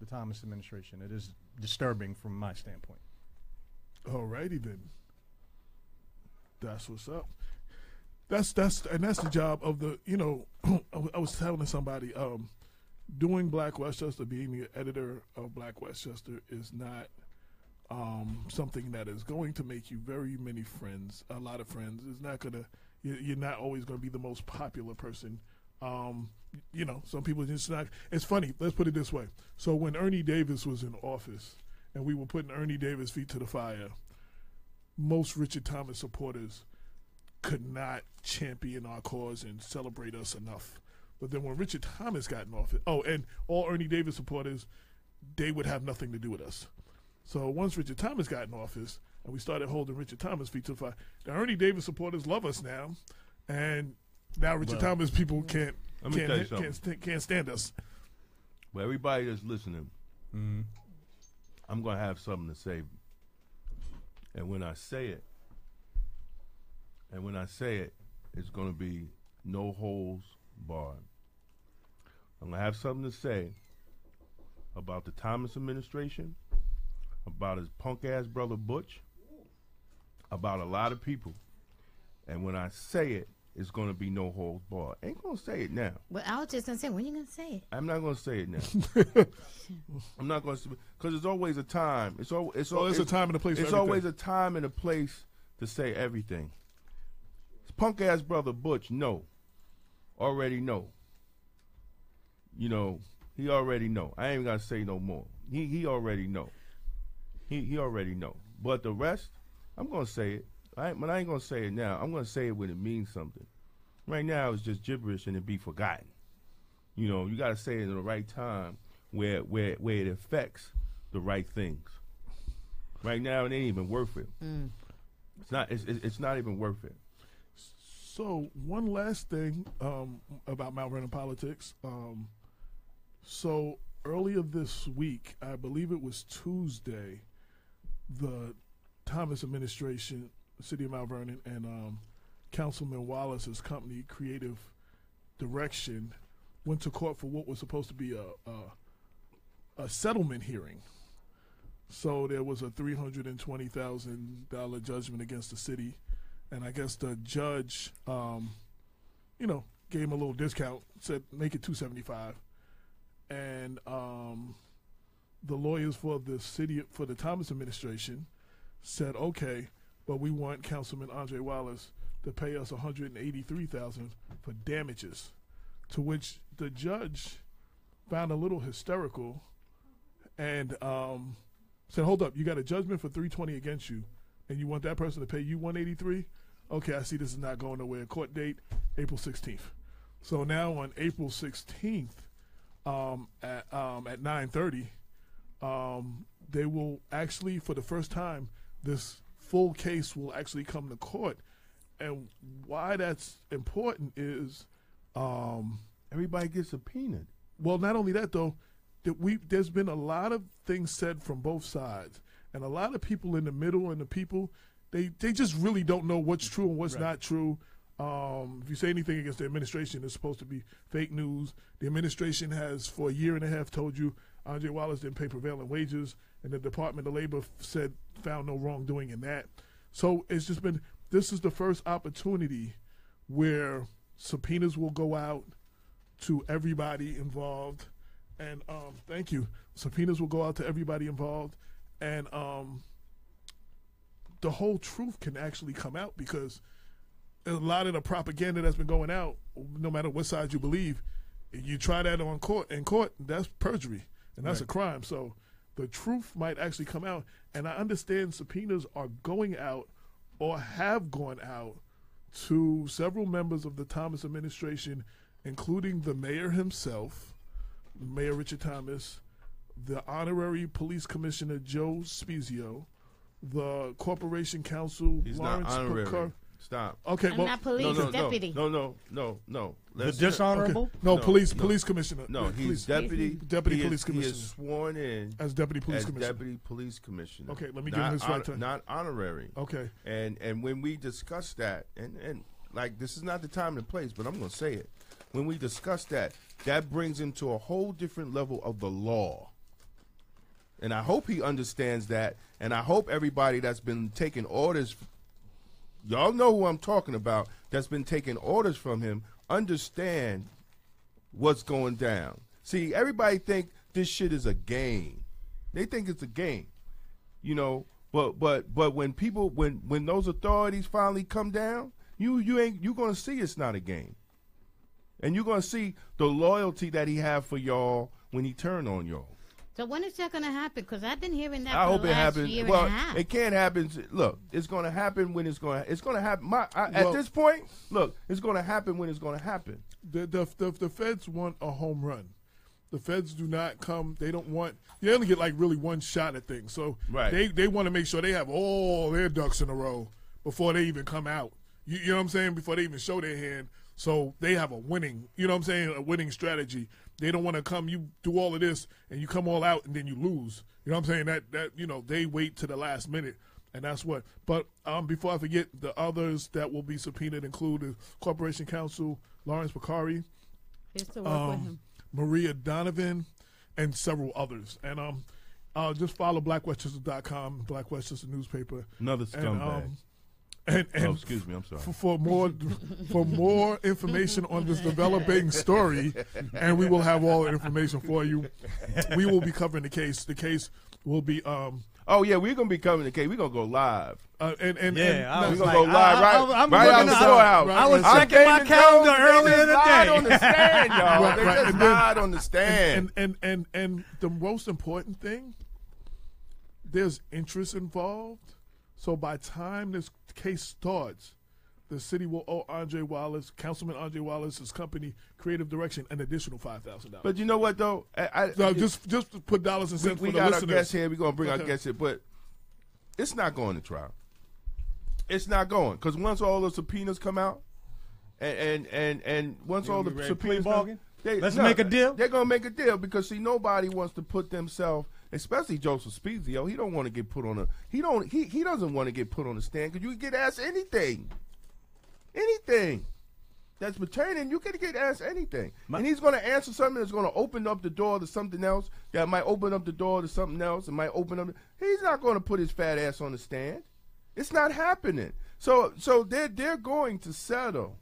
the Thomas administration. It is disturbing from my standpoint. Alrighty then. That's what's up. That's that's and that's the job of the you know I was telling somebody um doing Black Westchester being the editor of Black Westchester is not um something that is going to make you very many friends a lot of friends. It's not gonna you- you're not always going to be the most popular person. Um you know some people just not it's funny let's put it this way. So when Ernie Davis was in office and we were putting Ernie Davis feet to the fire most Richard Thomas supporters could not champion our cause and celebrate us enough. But then when Richard Thomas got in office, oh, and all Ernie Davis supporters, they would have nothing to do with us. So once Richard Thomas got in office, and we started holding Richard Thomas feet to the fire. The Ernie Davis supporters love us now, and now Richard Thomas people can't Let me can't tell can't, can't stand us. Well, everybody that's listening, mm-hmm. I'm gonna have something to say. And when I say it, and when I say it, it's gonna be no holes barred. I'm gonna have something to say about the Thomas administration, about his punk ass brother Butch, about a lot of people. And when I say it, it's gonna be no holds barred. Ain't gonna say it now. Well, I was just gonna say, when you gonna say it? I'm not going to say it now. I'm not going to because there's always a time. It's al- it's Oh, al- there's a time and a place for It's everything. always a time and a place to say everything. His punk ass brother Butch, no, already know. You know, he already know. I ain't got to say no more. He he already know. He he already know. But the rest, I'm gonna say it. I but I ain't gonna say it now. I'm gonna say it when it means something. Right now, it's just gibberish and it be forgotten. You know, you got to say it in the right time where where where it affects the right things. Right now, it ain't even worth it. It's not. It's, it's it's not even worth it. So one last thing um, about Mount Vernon politics. Um, so earlier this week, I believe it was Tuesday, the Thomas administration, City of Mount Vernon, and um, Councilman Wallace's company, Creative Direction, went to court for what was supposed to be a a, a settlement hearing. So there was a three hundred and twenty thousand dollar judgment against the city and I guess the judge, um, you know, gave him a little discount, said make it two seventy five, and um, the lawyers for the city for the Thomas administration said okay, but we want Councilman Andre Wallace to pay us one hundred and eighty three thousand for damages, to which the judge found a little hysterical, and um, said, hold up, you got a judgment for three twenty against you and you want that person to pay you 183 okay i see this is not going nowhere. Court date april 16th so now on april 16th um, at, um, at 9.30 um, they will actually for the first time this full case will actually come to court and why that's important is um, Everybody gets subpoenaed. well, not only that though, that we there's been a lot of things said from both sides, and a lot of people in the middle and the people they they just really don't know what's true and what's not true. Um, if you say anything against the administration, it's supposed to be fake news. The administration has for a year and a half told you Andre Wallace didn't pay prevailing wages, and the Department of Labor said found no wrongdoing in that. So it's just been this is the first opportunity where subpoenas will go out to everybody involved. And um, thank you. Subpoenas will go out to everybody involved, and um, the whole truth can actually come out because a lot of the propaganda that's been going out, no matter what side you believe, you try that on court in court, that's perjury and that's a crime. So the truth might actually come out, and I understand subpoenas are going out or have gone out to several members of the Thomas administration, including the mayor himself, Mayor Richard Thomas, the honorary police commissioner Joe Spezio, the corporation counsel He's Lawrence not honorary. Stop. Okay, I'm well, not police, no, no, deputy. no, no, no, no, no. The Let's- dishonorable? no, No, police no. police commissioner. No, he's police- deputy. Deputy he police is, commissioner. He is sworn in as deputy police as commissioner. deputy police commissioner. Okay, let me give not him his right hon- to- Not honorary. Okay. And and when we discuss that, and and like this is not the time and place, but I'm going to say it. When we discuss that, that brings him to a whole different level of the law. And I hope he understands that, and I hope everybody that's been taking orders, y'all know who I'm talking about, that's been taking orders from him, understand what's going down. See, everybody think this shit is a game. They think it's a game. You know, but but but when people when when those authorities finally come down, you you ain't you going to see it's not a game. And you're going to see the loyalty that he have for y'all when he turn on y'all. So when is that going to happen? Because I've been hearing that I for hope the it last happens. year Well, and a half. it can't happen. Look, it's going to happen when it's going to. It's going to happen. My, I, at this point, look, it's going to happen when it's going to happen. The, the the the feds want a home run, The feds do not come. They don't want. They only get like really one shot at things. So Right. they they want to make sure they have all their ducks in a row before they even come out. You, you know what I'm saying? Before they even show their hand. So they have a winning. You know what I'm saying? A winning strategy. They don't want to come. You do all of this and you come all out and then you lose. You know what I'm saying? That that you know they wait to the last minute. And that's what. But um, before I forget, the others that will be subpoenaed include the Corporation Counsel, Lawrence Porcari, Used to work with um. Maria Donovan, and several others. And um, uh, just follow blackwestchester.com, Black Westchester newspaper. Another And, scumbag. um, and, and oh, excuse me. I'm sorry. for, for more for more information on this developing story, and we will have all the information for you. We will be covering the case. The case will be um Oh yeah, we're gonna be covering the case. We're gonna go live. uh, and and Yeah, and, I no, We're gonna like, go live I- right, I- I'm right out looking the at- courthouse. I was I'm checking my Damon calendar Jones, earlier they just lied today. on the stand, y'all. Right, they right, just and then- on the stand. and, and and and the most important thing, there's interest involved. So by time this case starts, the city will owe Andre Wallace, Councilman Andre Wallace's company, Creative Direction, an additional five thousand dollars. but you know what though? I, I, So just just to put dollars and cents we for the got our listeners. guests here. We're gonna bring our Okay. guests here, but it's not going to trial. It's not going because once all the subpoenas come out, and and and, and once You all the be subpoenas, come- bargain? they, Let's make a deal? They're gonna make a deal because see nobody wants to put themselves, especially Joseph Spezio. He don't want to get put on a. He don't. He he doesn't want to get put on the stand because you can get asked anything, anything. That's pertaining, you can get asked anything, My- and he's going to answer something that's going to open up the door to something else. That might open up the door to something else. It might open up. He's not going to put his fat ass on the stand. It's not happening. So so they're they're going to settle.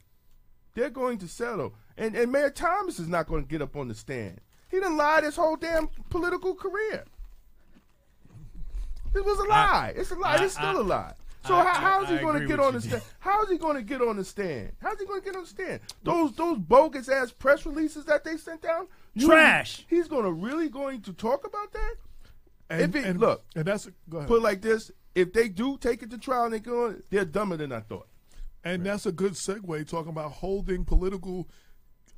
They're going to settle. And and Mayor Thomas is not going to get up on the stand. He done lied his whole damn political career. This was a lie. it's a lie. I- it's still I- a lie. So I- how, how is he going to get on the stand? How is he going to get on the stand? How's he going to get on the stand? Those those bogus ass press releases that they sent down. you- Trash. He's going to really going to talk about that. and, if it- and- look, and that's go ahead. Put it like this: if they do take it to trial and they go on, they're dumber than I thought. And that's a good segue talking about holding political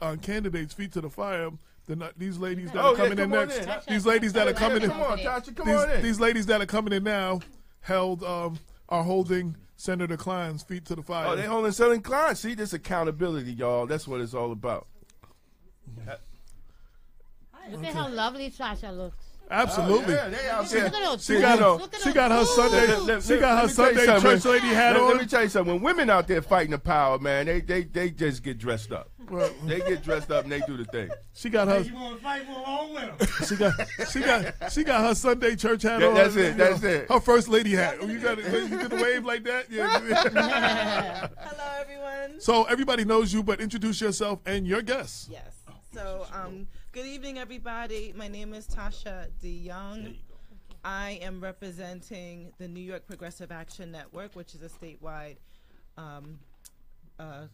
uh, candidates' feet to the fire. They're these ladies that Oh, are yeah, coming in next, in. these ladies that are coming in, Come on, Tasha, come these, on in. these ladies that are coming in now held um, are holding Senator Klein's feet to the fire. Oh, they holding Senator Klein. See, this accountability, y'all. That's what it's all about. Look at how lovely Sasha looks. Absolutely. Oh, Yeah, they out Look there. She got, know, she got her. Sunday. Let- let- she got her me tell you Sunday church lady hat on. Let me tell you something. When women out there fighting the power, man, they they they just get dressed up. Well, They get dressed up and they do the thing. she got her. want to fight along with him? She got. She got. She got her Sunday church hat That- on. that's it, you know, that's it. Her first lady hat. You got. You did the wave like that. Yeah. Hello, everyone. so everybody knows you, but introduce yourself and your guests. Yes. So, um, good evening, everybody. My name is Tasha DeYoung. I am representing the New York Progressive Action Network, which is a statewide um, uh,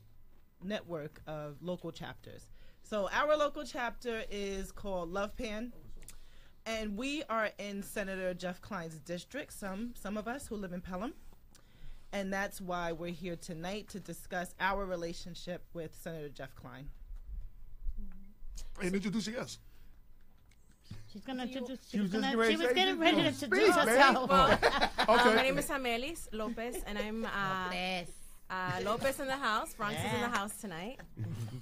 network of local chapters. So, our local chapter is called Love Pan. And we are in Senator Jeff Klein's district, some some of us who live in Pelham. And that's why we're here tonight to discuss our relationship with Senator Jeff Klein. And introduce us. She's gonna introduce. She She was was, gonna, getting she was ready to getting ready to introduce herself. Uh, Okay. my name is Samelys Lopez, and I'm uh, Yes. uh, Lopez in the house. Bronx is in the house tonight.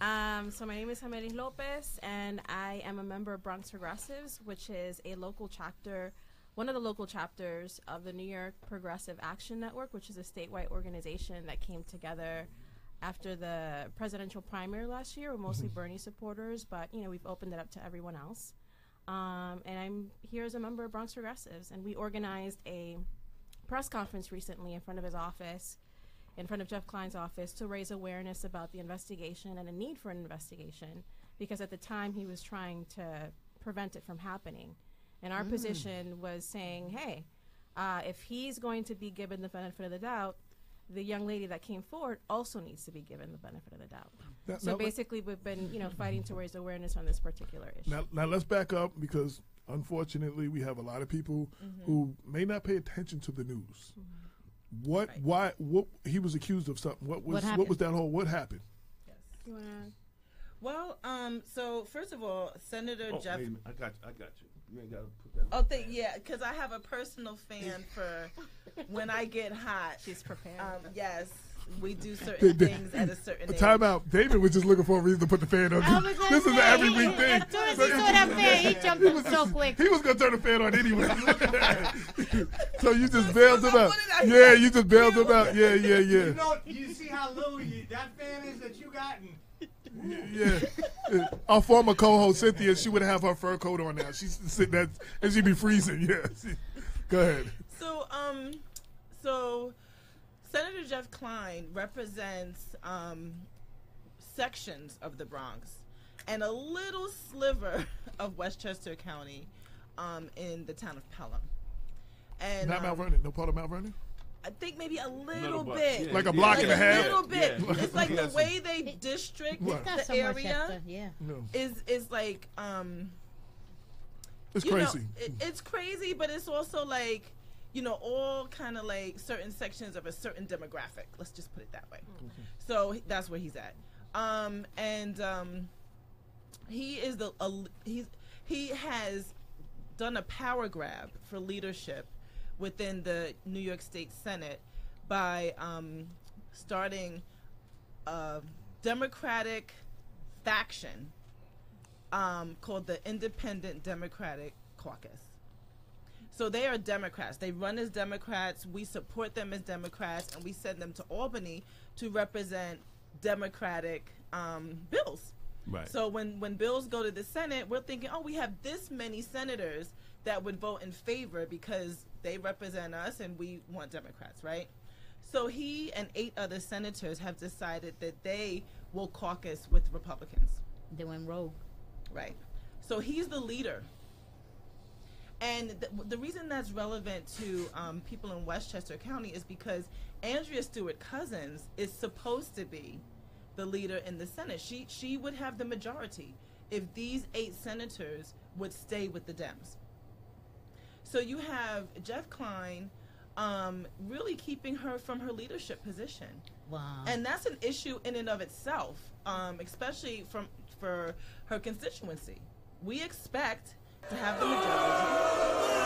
Um, so my name is Samelys Lopez, and I am a member of Bronx Progressives, which is a local chapter, one of the local chapters of the New York Progressive Action Network, which is a statewide organization that came together after the presidential primary last year. We're mostly Bernie supporters, but you know we've opened it up to everyone else. Um, and I'm here as a member of Bronx Progressives, and we organized a press conference recently in front of his office, in front of Jeff Klein's office, to raise awareness about the investigation and a need for an investigation, because at the time he was trying to prevent it from happening. And our position was saying, hey, uh, if he's going to be given the benefit of the doubt, the young lady that came forward also needs to be given the benefit of the doubt. Now- So now- basically, we've been, you know, fighting to raise awareness on this particular issue. Now, now let's back up because unfortunately we have a lot of people who may not pay attention to the news. What? Why? What? He was accused of something. What was? What What, was that whole? What happened? You wanna- Well, um, so first of all, Senator Oh, Jeff. wait a minute. I got you. I got you. You ain't got to put that. Oh, th- yeah, because I have a personal fan for when I get hot. She's prepared. Um, yes, we do They- certain they- things at a certain age. Time out. David was just looking for a reason to put the fan on. I was gonna This is an say, every he- week thing. As soon as he saw that fan, he jumped He was so just- quick. He was gonna turn the fan on anyway. so you just bailed him out. What did I Yeah, you just bailed him out. Yeah, yeah, You yeah, know, you see how little you, that fan is that you got? And yeah. Our former co-host Cynthia, she would have her fur coat on now. She's sitting there and she'd be freezing. Yeah. Go ahead. So, um, so Senator Jeff Klein represents um, sections of the Bronx and a little sliver of Westchester County um, in the town of Pelham. And Not um, Mount Vernon. No part of Mount Vernon. I think maybe a little, Little bit. yeah, Like a yeah, block like and a half? little bit. Yeah. It's like the way they district What? The so area Westchester, yeah. Is is like um It's you know, crazy. it, it's crazy, but it's also like, you know, all kind of like certain sections of a certain demographic. Let's just put it that way. So that's where he's at. Um, and um, he is the a, he's he has done a power grab for leadership within the New York State Senate by um, starting a Democratic faction um, called the Independent Democratic Caucus. So they are Democrats. They run as Democrats. We support them as Democrats, and we send them to Albany to represent Democratic um, bills. Right. So when when bills go to the Senate, we're thinking, oh, we have this many senators that would vote in favor because they represent us and we want Democrats, right? So he and eight other senators have decided that they will caucus with Republicans. They went rogue. Right. So he's the leader. And the, the reason that's relevant to um, people in Westchester County is because Andrea Stewart Cousins is supposed to be the leader in the Senate. She she would have the majority if these eight senators would stay with the Dems. So you have Jeff Klein um, really keeping her from her leadership position Wow. and that's an issue in and of itself, um, especially from for her constituency. We expect to have the majority.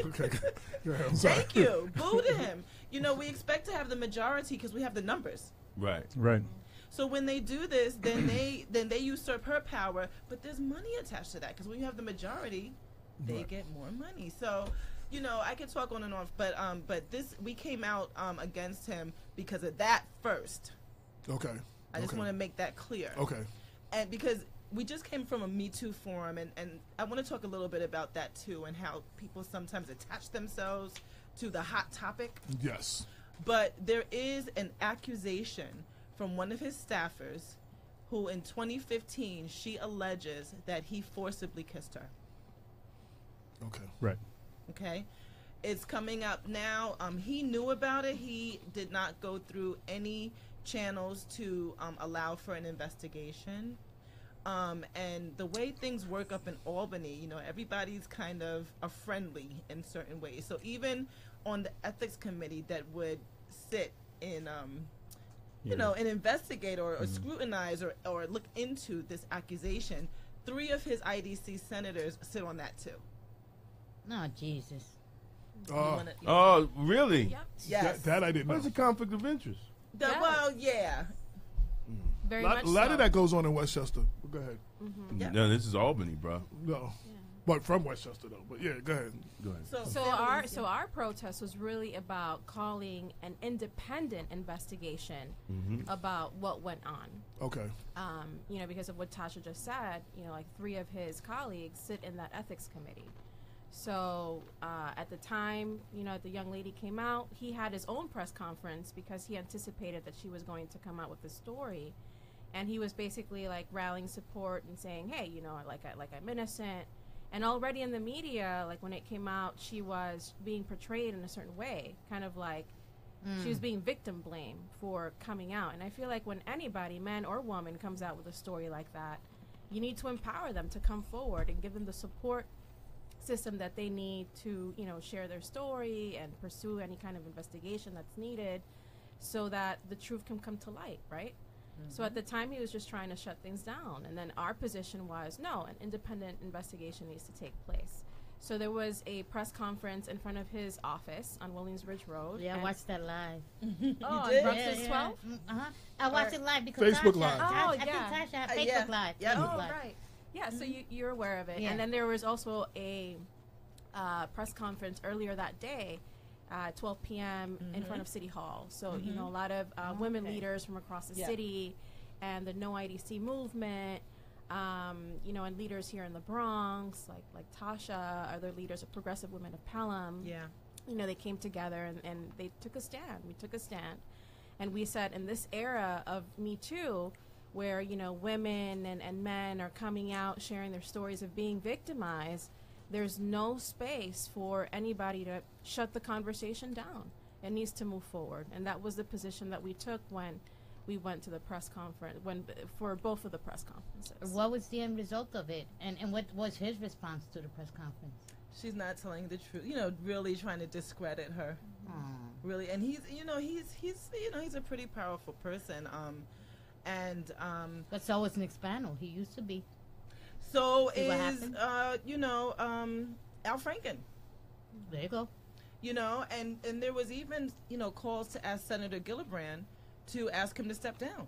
Okay. Go ahead. I'm sorry. Thank you. Boo to him. You know, we expect to have the majority because we have the numbers. Right. right. So when they do this, then they then they usurp her power. But there's money attached to that because when you have the majority, they Right. get more money. So, you know, I could talk on and off, but um, but this we came out um against him because of that first. Okay. I just okay. want to make that clear. Okay. and because we just came from a Me Too forum, and, and I want to talk a little bit about that too, and how people sometimes attach themselves to the hot topic. Yes. But there is an accusation from one of his staffers who, in 2015, she alleges that he forcibly kissed her. Okay. Right. Okay. It's coming up now. Um, he knew about it. He did not go through any channels to um, allow for an investigation. Um, and the way things work up in Albany, you know, everybody's kind of a friendly in certain ways. So even on the ethics committee that would sit in, um, you Yeah. know, and investigate or, or scrutinize or, or look into this accusation, three of his IDC senators sit on that too. No, Jesus. You Uh, wanna- Oh, really? Yep. yes. that, that I didn't know. What's a conflict of interest? The- Yeah. Well, yeah. Very A lot, much a lot so. of that goes on in Westchester. Go ahead. Yeah. No, this is Albany, bro. No. But from Westchester though. But yeah, go ahead. Go ahead. So, So our so our protest was really about calling an independent investigation Mm-hmm. about what went on. Okay. Um, you know, because of what Tasha just said, you know, like three of his colleagues sit in that ethics committee. So uh, at the time, you know, the young lady came out, he had his own press conference because he anticipated that she was going to come out with the story, and he was basically like rallying support and saying, "Hey, you know, like I like I'm innocent." And already in the media, like when it came out, she was being portrayed in a certain way, kind of like she was mm. being victim blamed for coming out. And I feel like when anybody, man or woman, comes out with a story like that, you need to empower them to come forward and give them the support system that they need to, you know, share their story and pursue any kind of investigation that's needed. so that the truth can come to light, right? So at the time, he was just trying to shut things down. And then our position was no, an independent investigation needs to take place. So there was a press conference in front of his office on Williamsbridge Road. Yeah, I and- watched that live. Oh, on did? Breakfast yeah, 12? Yeah. Uh-huh. I watched Or- it live because Facebook Tasha, Live. I, Oh, I yeah. think Tasha had Uh, Facebook yeah. Live. Yeah. Facebook Oh, Live. right. Yeah, so you, you're aware of it. Yeah. And then there was also a uh, press conference earlier that day, uh, 12 p.m. in front of City Hall. So, you know, a lot of uh, women Okay. leaders from across the Yeah. city and the No IDC movement, um, you know, and leaders here in the Bronx, like, like Tasha, other leaders of Progressive Women of Pelham Yeah. you know, they came together and, and they took a stand. We took a stand. And we said, in this era of Me Too, where, you know, women and, and men are coming out sharing their stories of being victimized, there's no space for anybody to shut the conversation down. It needs to move forward. And that was the position that we took when we went to the press conference, when for both of the press conferences. What was the end result of it? And, and what was his response to the press conference? She's not telling the truth. You know, really trying to discredit her. Aw. Really, and he's, you know, he's he's you know he's a pretty powerful person. Um, and um, But so was Nick Spano. He used to be. So See what is uh, you know um, Al Franken. There you go. you know, and and there was even you know calls to ask Senator Gillibrand to ask him to step down.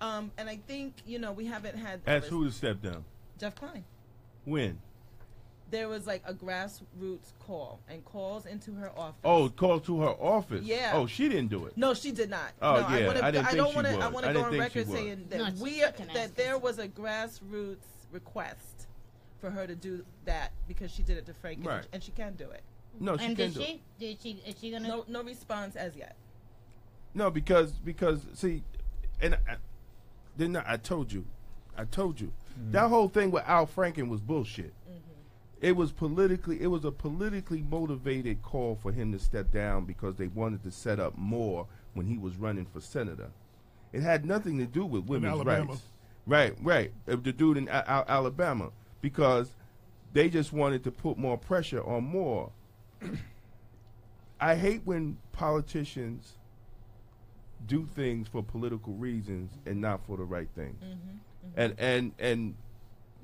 Um, and I think you know we haven't had Ask who to step down. Jeff Klein. When? There was like a grassroots call and calls into her office. Oh, call to her office. Yeah. Oh, she didn't do it. No, she did not. Oh, no, yeah, I, wanna, I didn't think don't wanna, I want to go on record saying that No, we are, that there was a grassroots request for her to do that because she did it to Frank, Right. and she can do it. No, she and can did do it. she? Did she? Is she gonna? No, no response as yet. No, because because see, and I, didn't I, I told you, I told you mm-hmm. that whole thing with Al Franken was bullshit. Mm-hmm. It was politically, it was a politically motivated call for him to step down because they wanted to set up more when he was running for senator. It had nothing to do with women's Alabama. rights. Right, right. Uh, The dude in Al- Al- Alabama because they just wanted to put more pressure on more. I hate when politicians do things for political reasons and not for the right thing. And and and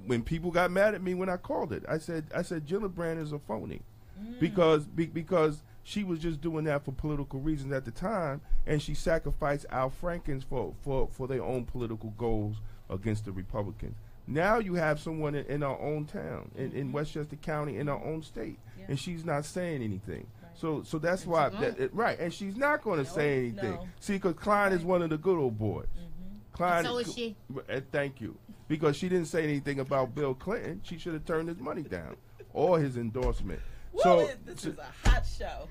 when people got mad at me when I called it, I said I said Gillibrand is a phony mm. because be, because she was just doing that for political reasons at the time, and she sacrificed Al Frankens for for for their own political goals against the Republicans. Now you have someone in, in our own town, in, in mm-hmm. Westchester County, in our own state, Yeah. and she's not saying anything. Right. So so that's And why that, it- right, and she's not going to No, say anything. no. See, because Klein is one of the good old boys. Mm. Klein, so is she. uh, thank you. Because she didn't say anything about Bill Clinton. She should have turned his money down or his endorsement. Woo, so, it- this so- is a hot show.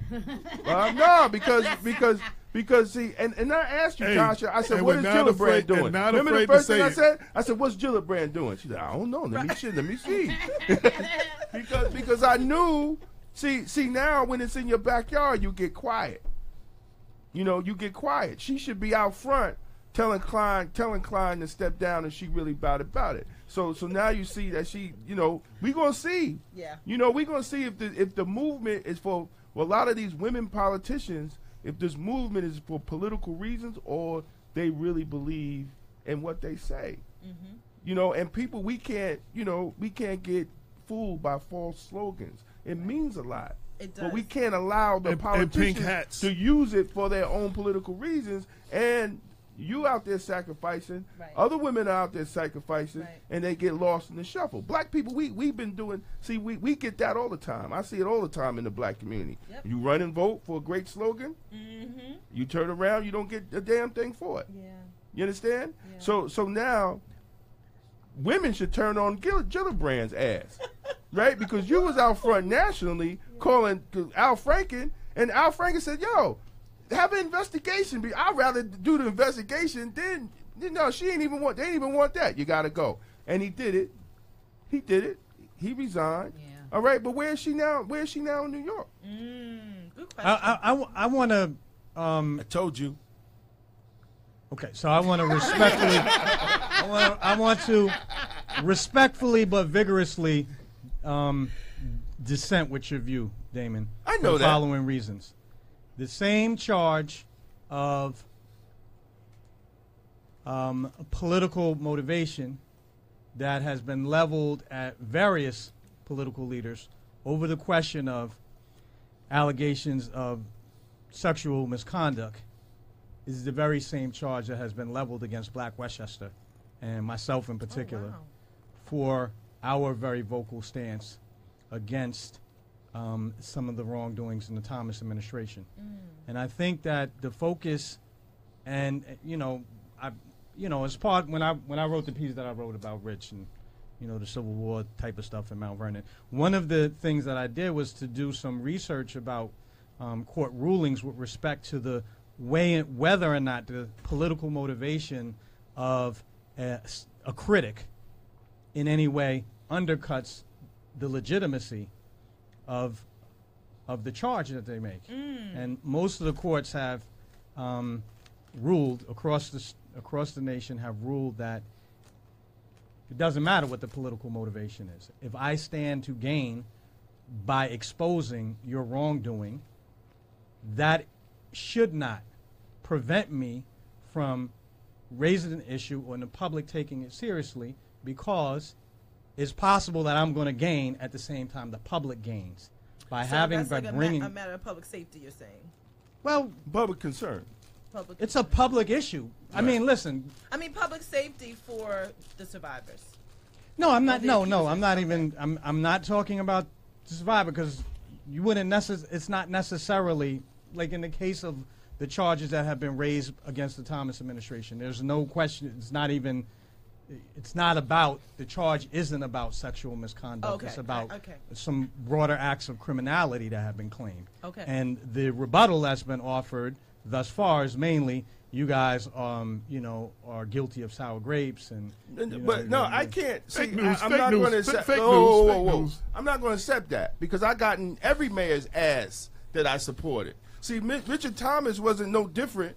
uh, no, because because because see, and, and I asked you, Hey, Tasha. I said, and "What we're is not Gillibrand afraid- and doing?" not Remember the afraid to first say thing I said? I said, "What's Gillibrand doing?" She said, "I don't know. Let me see. Let me see." because because I knew. See see now when it's in your backyard, you get quiet. You know, you get quiet. She should be out front telling Klein telling Klein to step down and she really about about it. So so now you see that she, you know, we gonna see. Yeah. You know, we gonna see if the if the movement is for well, a lot of these women politicians, if this movement is for political reasons or they really believe in what they say. Mm-hmm. You know, and people we can't, you know, we can't get fooled by false slogans. It means a lot. It But we can't allow the And- and politicians pink hats. to use it for their own political reasons. And you out there sacrificing, Right. other women are out there sacrificing, Right. and they get lost in the shuffle. Black people, we we've been doing. See, we we get that all the time. I see it all the time in the black community. Yep. You run and vote for a great slogan. Mm-hmm. You turn around, you don't get a damn thing for it. Yeah. You understand? Yeah. So so now women should turn on Gill- Gillibrand's ass. right? Because you was out front nationally calling Al Franken and Al Franken said, "Yo, have an investigation. Be- I'd rather do the investigation than you know, she ain't even want they didn't even want that. You got to go." And he did it. He did it. He resigned. Yeah. All right, but where is she now? Where is she now in New York? Mm, good I, question. I, I, want to. Um, I told you. okay, so I want to respectfully. I, want, I want to respectfully but vigorously um, dissent with your view, Damon. I for know the that. following reasons. The same charge of um, political motivation that has been leveled at various political leaders over the question of allegations of sexual misconduct is the very same charge that has been leveled against Black Westchester and myself in particular for our very vocal stance against um, some of the wrongdoings in the Thomas administration. And I think that the focus, and you know, I, you know, as part when I when I wrote the piece that I wrote about Rich and you know the Civil War type of stuff in Mount Vernon, one of the things that I did was to do some research about um, court rulings with respect to the way whether or not the political motivation of a critic in any way undercuts the legitimacy of of the charge that they make. And most of the courts have um, ruled across the across the nation have ruled that it doesn't matter what the political motivation is. If I stand to gain by exposing your wrongdoing, that should not prevent me from raising an issue or the public taking it seriously because it's possible that I'm going to gain at the same time the public gains by So having that's by like a, ma- bringing a matter of public safety. You're saying well Public concern. public. it's a public issue i mean listen I mean, public safety for the survivors. no i'm not the no no i'm not even i'm i'm not talking about the survivor because you wouldn't necess- it's not necessarily like in the case of the charges that have been raised against the thomas administration there's no question it's not even it's not about the charge isn't about sexual misconduct Okay, it's about okay. some broader acts of criminality that have been claimed Okay. and the rebuttal that's been offered thus far is mainly you guys um you know are guilty of sour grapes and you know, but no, I can't. Fake see, news, I, am fake not going to accept. fake whoa, news, whoa, whoa, whoa. I'm not going to accept that because I gotten every mayor's ass that I supported. See, Mi- Richard Thomas wasn't no different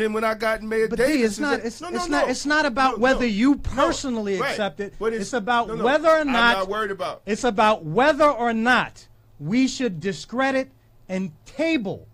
than when I got Mayor But Davis. D, it's not. It's, no, it's no, not. It's not about No, whether no, you no, personally accept it. But It's, about no, no, whether or not. I'm not worried about. It's about whether or not we should discredit and table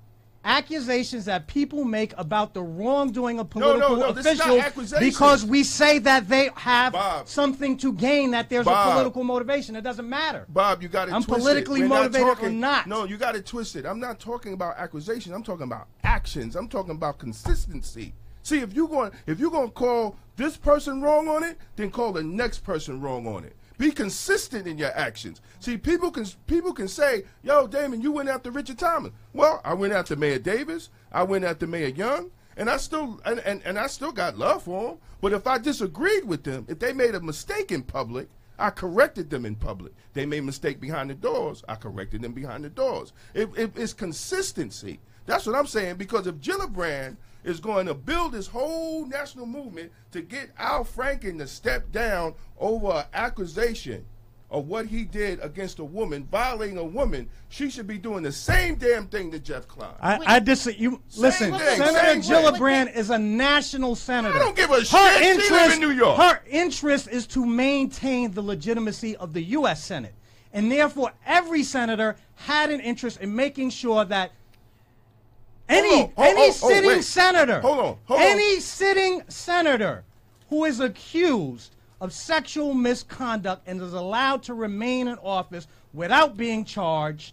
accusations that people make about the wrongdoing of No, no, political no, this is not officials because we say that they have Bob. something to gain, that there's Bob. a political motivation. It doesn't matter. Bob, you got it I'm politically We're not motivated or not. No, you got it twisted. I'm not talking about accusations. I'm talking about actions. I'm talking about consistency. See, if you're going, if you're going to call this person wrong on it, then call the next person wrong on it. Be consistent in your actions. See, people can people can say, "Yo, Damon, you went after Richard Thomas." Well, I went after Mayor Davis. I went after Mayor Young, and I still and, and, and I still got love for them. But if I disagreed with them, if they made a mistake in public, I corrected them in public. They made mistake behind the doors. I corrected them behind the doors. It, it, it's consistency. That's what I'm saying. Because if Gillibrand is going to build this whole national movement to get Al Franken to step down over an accusation of what he did against a woman, violating a woman, she should be doing the same damn thing to Jeff Klein. I, I disagree. You listen. thing, Senator. Gillibrand is a national senator. I don't give a her shit. She Interest, live in New York. Her interest is to maintain the legitimacy of the U.S. Senate, and therefore every senator had an interest in making sure that any on. Any oh, oh, sitting wait. senator, Hold on. Hold on. any sitting senator who is accused of sexual misconduct and is allowed to remain in office without being charged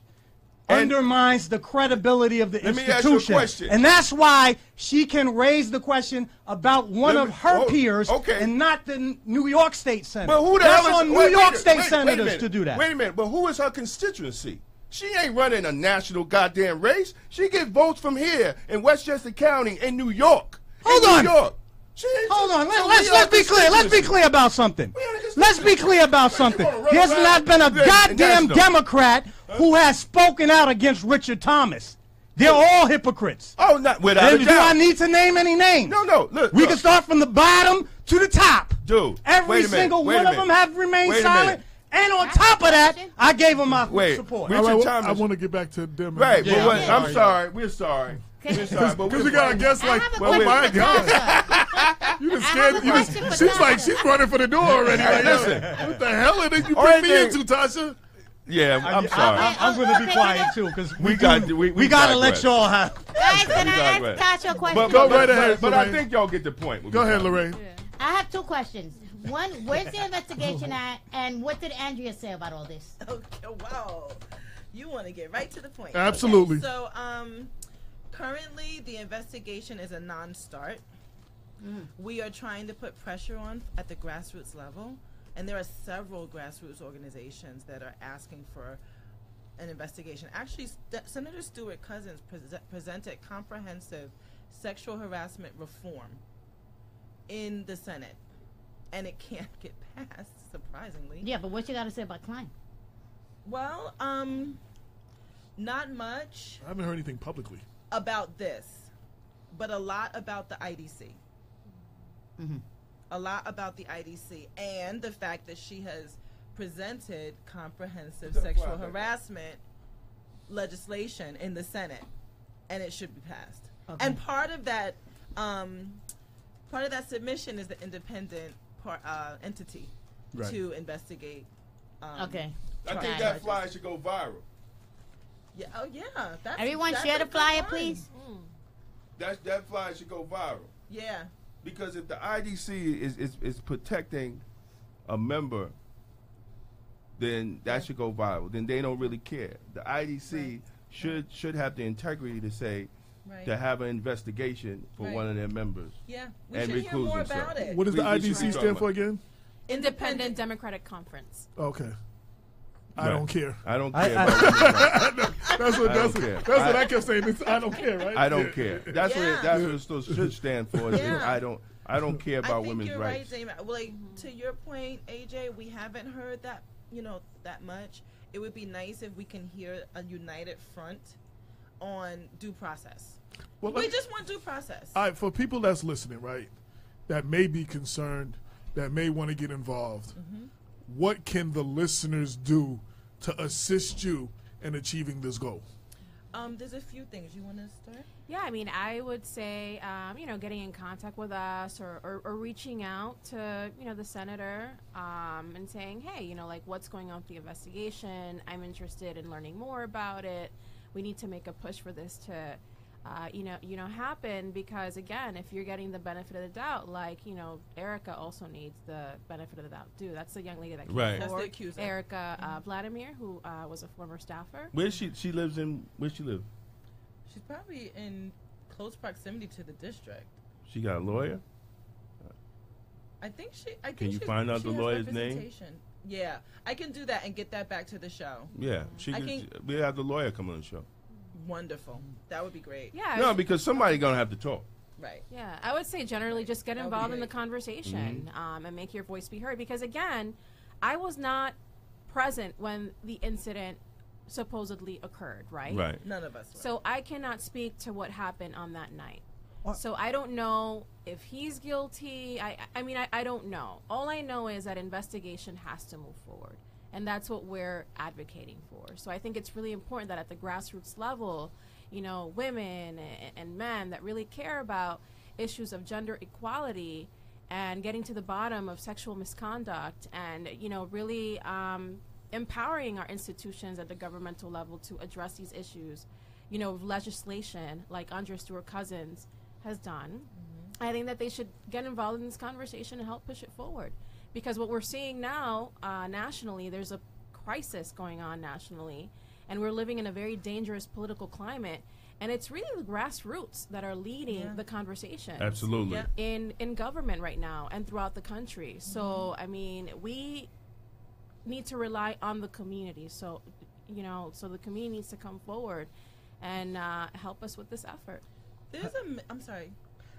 And- undermines the credibility of the Let me ask you a institution. question. And that's why she can raise the question about one Let of me- her oh, peers okay. and not the New York State senator. But who the that's hell is on New wait, York wait, State wait, senators wait minute. to do that. Wait a minute, but who is her constituency? She ain't running a national goddamn race. She get votes from here in Westchester County in New York. Hold in on. New York. She Hold on, let, let's let's be clear. Let's be clear about something. We are the Let's be clear about something. There's not been a goddamn Democrat who has spoken out against Richard Thomas. They're all hypocrites. Oh, not without do. I need to name any names? No, no. Look, We look. can start from the bottom to the top. Dude, Every wait a minute, single wait a one of minute. them have remained silent. minute. And on top of that. I gave him my Wait, support. we- All right, Richard well, I want to get back to them. Right, Yeah, but what, I'm I'm sorry. sorry. We're sorry. We're sorry, Because we're got a sorry. guest I like, have a oh wait, my God. You just scared. a You just, question for she's like, she's running for the door already. Like, listen. what the hell did you Only bring me thing- into, Tasha? Yeah, I'm I, sorry. I, am going to be Okay, quiet too because We got- we- we got to let digress. y'all have. Guys, can I ask. Tasha a question? But, Go right but- ahead, But I think y'all get the point. Go ahead, Lorraine. I have two questions. One, where's the investigation at, and what did Andrea say about all this? Okay, wow. You want to get right to the point. Absolutely. Okay, so, um, currently the investigation is a non-start. We are trying to put pressure on at the grassroots level, and there are several grassroots organizations that are asking for an investigation. Actually, St- Senator Stewart Cousins prese- presented comprehensive sexual harassment reform in the Senate, and it can't get passed, surprisingly. Yeah, but what you got to say about Klein? Well, um, not much I haven't heard anything publicly. about this, but a lot about the IDC. Mm-hmm. A lot about the IDC and the fact that she has presented comprehensive sexual why harassment legislation in the Senate, and it should be passed. Okay. And part of that, um, part of that submission is the independent part, uh, entity Right. to investigate. Um, Okay. I think that flyer should go viral. Yeah. Oh, yeah. That's, Everyone that's share a the flyer, one. please. That that flyer should go viral. Yeah. Because if the IDC is, is, is protecting a member, then that should go viral. Then they don't really care. The IDC Right. should should have the integrity to say Right. to have an investigation for Right. one of their members. Yeah, we and should hear recluse more themselves. about it. What does the We- we should be IDC talking stand for about- again? Independent Democratic Conference. Okay. I Right. don't care. I don't I- care. I- about women's rights. That's what I that's, don't care. that's what I- I kept saying. It's, I don't care, right? I don't Yeah. care. That's what Yeah. it, that's what it still should stand for. is Yeah. I don't I don't care I about think women's you're rights. right, Damon. Well, like to your point, AJ, we haven't heard that you know that much. It would be nice if we can hear a united front on due process. Well, we just want due process. All right, for people that's listening, right, that may be concerned, that may want to get involved, Mm-hmm. what can the listeners do to assist you in achieving this goal? um, there's a few things you want to start. Yeah, I mean, I would say, um, you know, getting in contact with us or, or, or reaching out to, you know, the senator um, and saying, hey, you know, like what's going on with the investigation? I'm interested in learning more about it. We need to make a push for this to, uh, you know, you know, happen because again, if you're getting the benefit of the doubt, like you know, Erica also needs the benefit of the doubt too. That's the young lady that came Right. That's the forward, accuser. Erica uh, Vladimer, who uh, was a former staffer. Where she she lives in where she live? She's probably in close proximity to the district. She got a lawyer. I think she. I think Can you she- find out the has lawyer's name? Representation. Yeah, I can do that and get that back to the show. Yeah, she. I could- can- we have the lawyer come on the show. Wonderful. That would be great. Yeah, No, because somebody gonna have to talk. Right. Yeah, I would say generally just get That would be involved in the great. conversation Mm-hmm. um, and make your voice be heard. Because again, I was not present when the incident supposedly occurred, right? Right. None of us. Were. So I cannot speak to what happened on that night. What? So I don't know if he's guilty. I, I mean, I, I don't know. All I know is that investigation has to move forward, and that's what we're advocating for. So I think it's really important that at the grassroots level, you know, women and, and men that really care about issues of gender equality and getting to the bottom of sexual misconduct and you know really um, empowering our institutions at the governmental level to address these issues you know legislation like Andrea Stewart-Cousins has done i think that they should get involved in this conversation and help push it forward because what we're seeing now uh, nationally there's a crisis going on nationally and we're living in a very dangerous political climate and it's really the grassroots that are leading Yeah. the conversation Absolutely. Yeah. in in government right now and throughout the country. So I mean, we need to rely on the community. So you know, so the community needs to come forward and uh, help us with this effort. There's a. I'm sorry.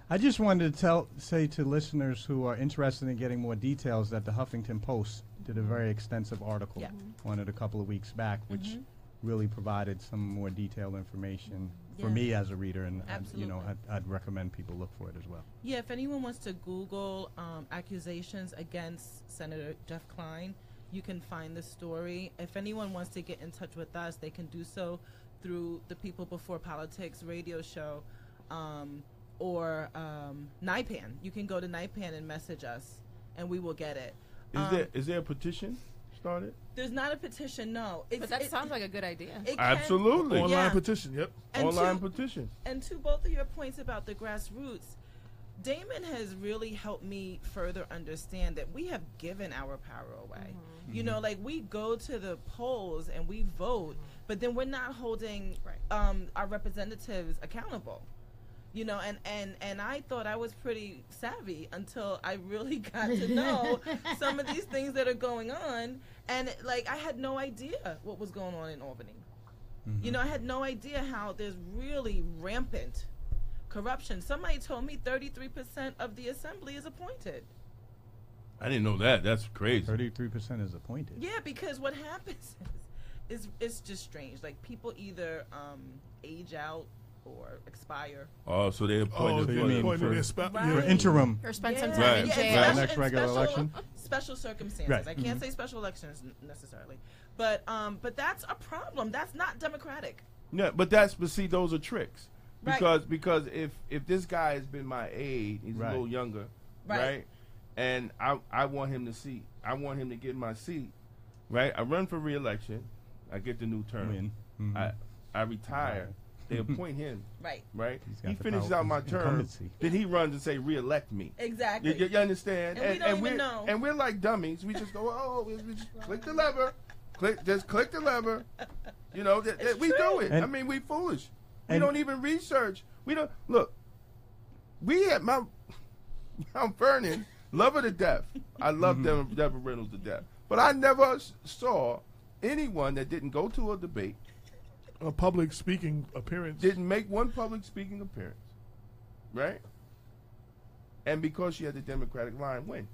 I just wanted to tell, say to listeners who are interested in getting more details that the Huffington Post did a very extensive article Yeah. on it a couple of weeks back, which Mhm. really provided some more detailed information for me as a reader, and I'd, you know, I'd, I'd recommend people look for it as well. Yeah, if anyone wants to Google um, accusations against Senator Jeff Klein, you can find the story. If anyone wants to get in touch with us, they can do so through the People Before Politics radio show um, or um, NYPAN. You can go to NYPAN and message us, and we will get it. Is Um, there is there a petition started? There's not a petition, no. It's, But that it- sounds like a good idea. it can- Absolutely. Online Yeah. petition. Yep. And Online to- petition. And to both of your points about the grassroots, Damon has really helped me further understand that we have given our power away. You know, like we go to the polls and we vote, but then we're not holding Right. um, our representatives accountable. You know, and, and, and I thought I was pretty savvy until I really got to know some of these things that are going on. And like, I had no idea what was going on in Albany. You know, I had no idea how there's really rampant corruption. Somebody told me 33% of the assembly is appointed. I didn't know that. That's crazy. Thirty-three percent is appointed. Yeah, because what happens is, is it's just strange. Like people either um, age out or expire. Oh, so they Oh, appointed so you mean appointed for- their spa- Right. For interim. Or spend some time in Right. Yeah, jail. especially Next regular special, election? Special circumstances. Right. I can't Mhm. say special elections necessarily, but um, but that's a problem. That's not democratic. Yeah, but that's but see, those are tricks. Right. Because because if if this guy has been my aide, he's Right. a little younger, Right. right? And I I want him to see. I want him to get my seat, right? I run for reelection. I get the new term. Win. Mhm. I I retire. They appoint him, Right. right? He's got He the finishes out my term. Then he runs and say, "Reelect me." Exactly. You, you- you understand? And we don't even we're, know. And we're like dummies. We just go, oh, we, we just click the lever, click, just click the lever. You know, that, that It's we do true. it. I mean, we foolish. We don't even research. We don't look. We at Mount Mount Vernon love her to death. I love Mm-hmm. Deborah, Deborah Reynolds to death, but I never saw anyone that didn't go to a debate, A public speaking appearance. didn't make one public speaking appearance, right? And because she had the Democratic line, win.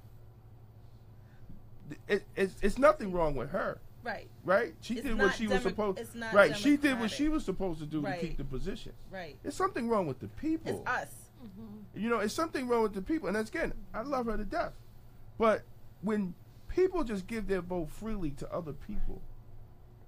It, it's, it's nothing wrong with her, right. right? She It's did what not she was supposed. it's not right, she did what she was supposed to do Right. to keep the position. Right. There's something wrong with the people. It's us. Mm-hmm. You know, it's something wrong with the people. And that's, again, I love her to death. But when people just give their vote freely to other people,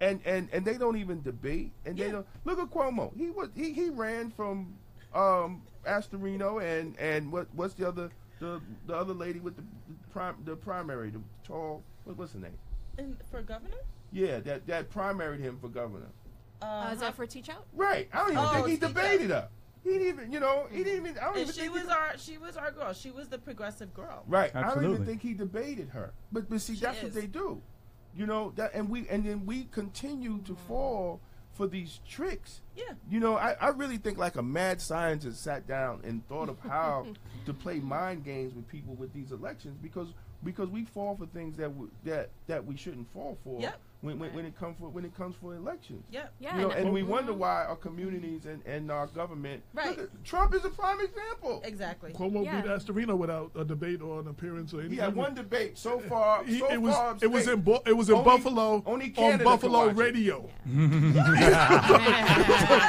and and, and they don't even debate, and they Yeah. don't look at Cuomo. He was he, he ran from um, Astorino and and what what's the other the the other lady with the, the prim the primary the tall what, what's her name? And for governor? Yeah, that that primaried him for governor. Uh, is that Zephyr Teachout? Right. I don't even Oh, think he speak up. debated her. He didn't even you know he didn't even I don't And even she think was he, our she was our girl. She was the progressive girl. Right. Absolutely. I don't even think he debated her. But but see, She that's what they do. You know that, and we and then we continue to mm-hmm. fall for these tricks. Yeah. You know, I, I really think like a mad scientist sat down and thought of how to play mind games with people with these elections because because we fall for things that we, that that we shouldn't fall for Yep. When, when when it comes for when it comes for elections. Yep. Yeah. You know, and we Mhm. wonder why our communities and, and our government. Right. Look at, Trump is a prime example. Exactly. Cuomo Yeah. beat Astorino without a debate or an appearance or anything. He had one debate so far. He- so it was far it was in Bo- it was in Only- Buffalo only on Buffalo watch it. radio.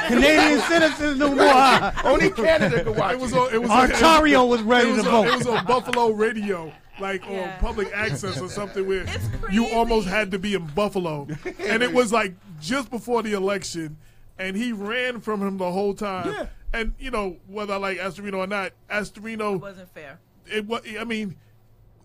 Canadian citizens no more. Only Canada could watch It was on, it was Ontario was it ready was to on, vote. it was on Buffalo radio, like Yeah. on public access or something where you almost had to be in Buffalo, and it was like just before the election, and he ran from him the whole time. Yeah. And you know whether I like Astorino or not, Astorino It wasn't fair. it was. I mean,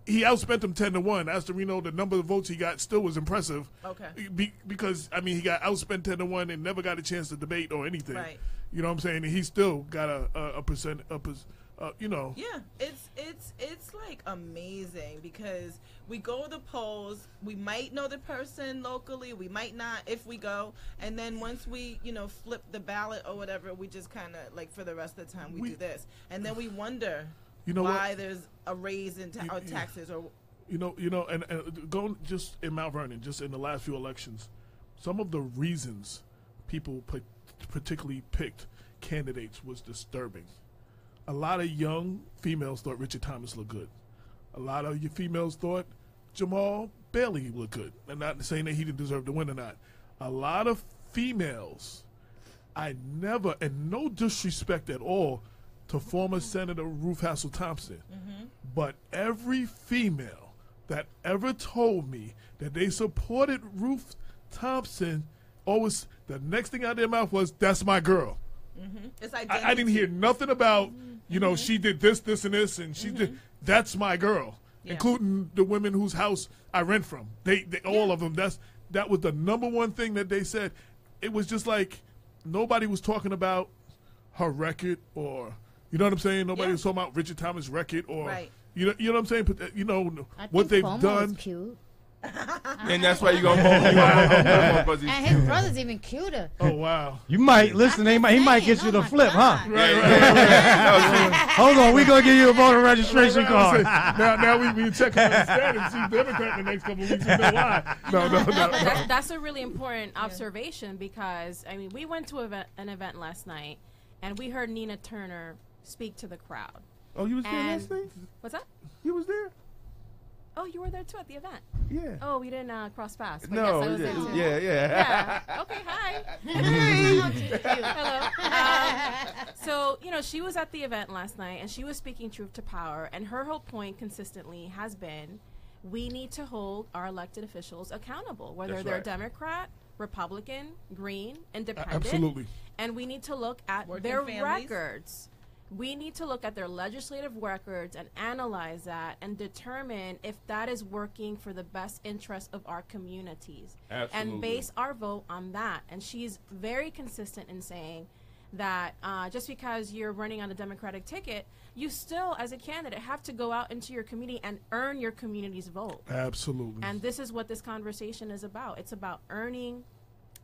he outspent him ten to one. Astorino, the number of votes he got still was impressive. Okay. Be, because I mean, he got outspent ten to one and never got a chance to debate or anything. Right. You know what I'm saying? And he still got a a, a percent a pers- uh, you know. Yeah, it's it's it's like amazing because we go to the polls, we might know the person locally, we might not if we go, and then once we you know flip the ballot or whatever, we just kind of like for the rest of the time we, We- do this, and then we wonder You know why what? there's a raise in ta- You- or taxes or You know, you know, and, and going just in Mount Vernon, just in the last few elections, some of the reasons people pa- particularly picked candidates was disturbing. A lot of young females thought Richard Thomas looked good. A lot of your females thought Jamaal Bailey looked good. I'm not saying that he didn't deserve to win or not. A lot of females, I never, and no disrespect at all to former Senator Ruth Hassell-Thompson, mm-hmm. but every female that ever told me that they supported Ruth Thompson always the next thing out of their mouth was that's my girl. Mm-hmm. it's I, identity. I didn't hear nothing about you know mm-hmm. she did this this and this and she did mm-hmm. that's my girl Yeah. including the women whose house I rent from. They, they all of them. That's that was the number one thing that they said. It was just like nobody was talking about her record or you know what I'm saying. Nobody Yeah. was talking about Richard Thomas' record or Right. you know you know what I'm saying. But, uh, you know I what think they've Cuomo done. Is cute. And that's why you gonna vote. You gonna vote for Buzzy. And his brother's even cuter. Oh wow! You might listen. He might, he might get saying, you oh to my flip, huh? God. Right, right. Hold on, we gonna give you a voter registration card. now, now we we check on the standings. See Democrat in the next couple of weeks. You know why? No, no, no. No, no. but that's, that's a really important observation because I mean we went to event, an event last night and we heard Nina Turner speak to the crowd. Oh, you was there And last night? what's that? You was there? Oh, you were there too at the event. Yeah. Oh, we didn't uh, cross paths. But no, yes, I was yeah, there too. yeah, yeah. Yeah. Okay. Hi. She's cute. Hello. Um, so, you know, she was at the event last night and she was speaking truth to power. And her whole point consistently has been we need to hold our elected officials accountable, whether That's they're right. Democrat, Republican, Green, Independent. Absolutely. And we need to look at Working their families. records. We need to look at their legislative records and analyze that and determine if that is working for the best interest of our communities. Absolutely. And base our vote on that. And she's very consistent in saying that uh, just because you're running on a Democratic ticket, you still, as a candidate, have to go out into your community and earn your community's vote. Absolutely. And this is what this conversation is about. It's about earning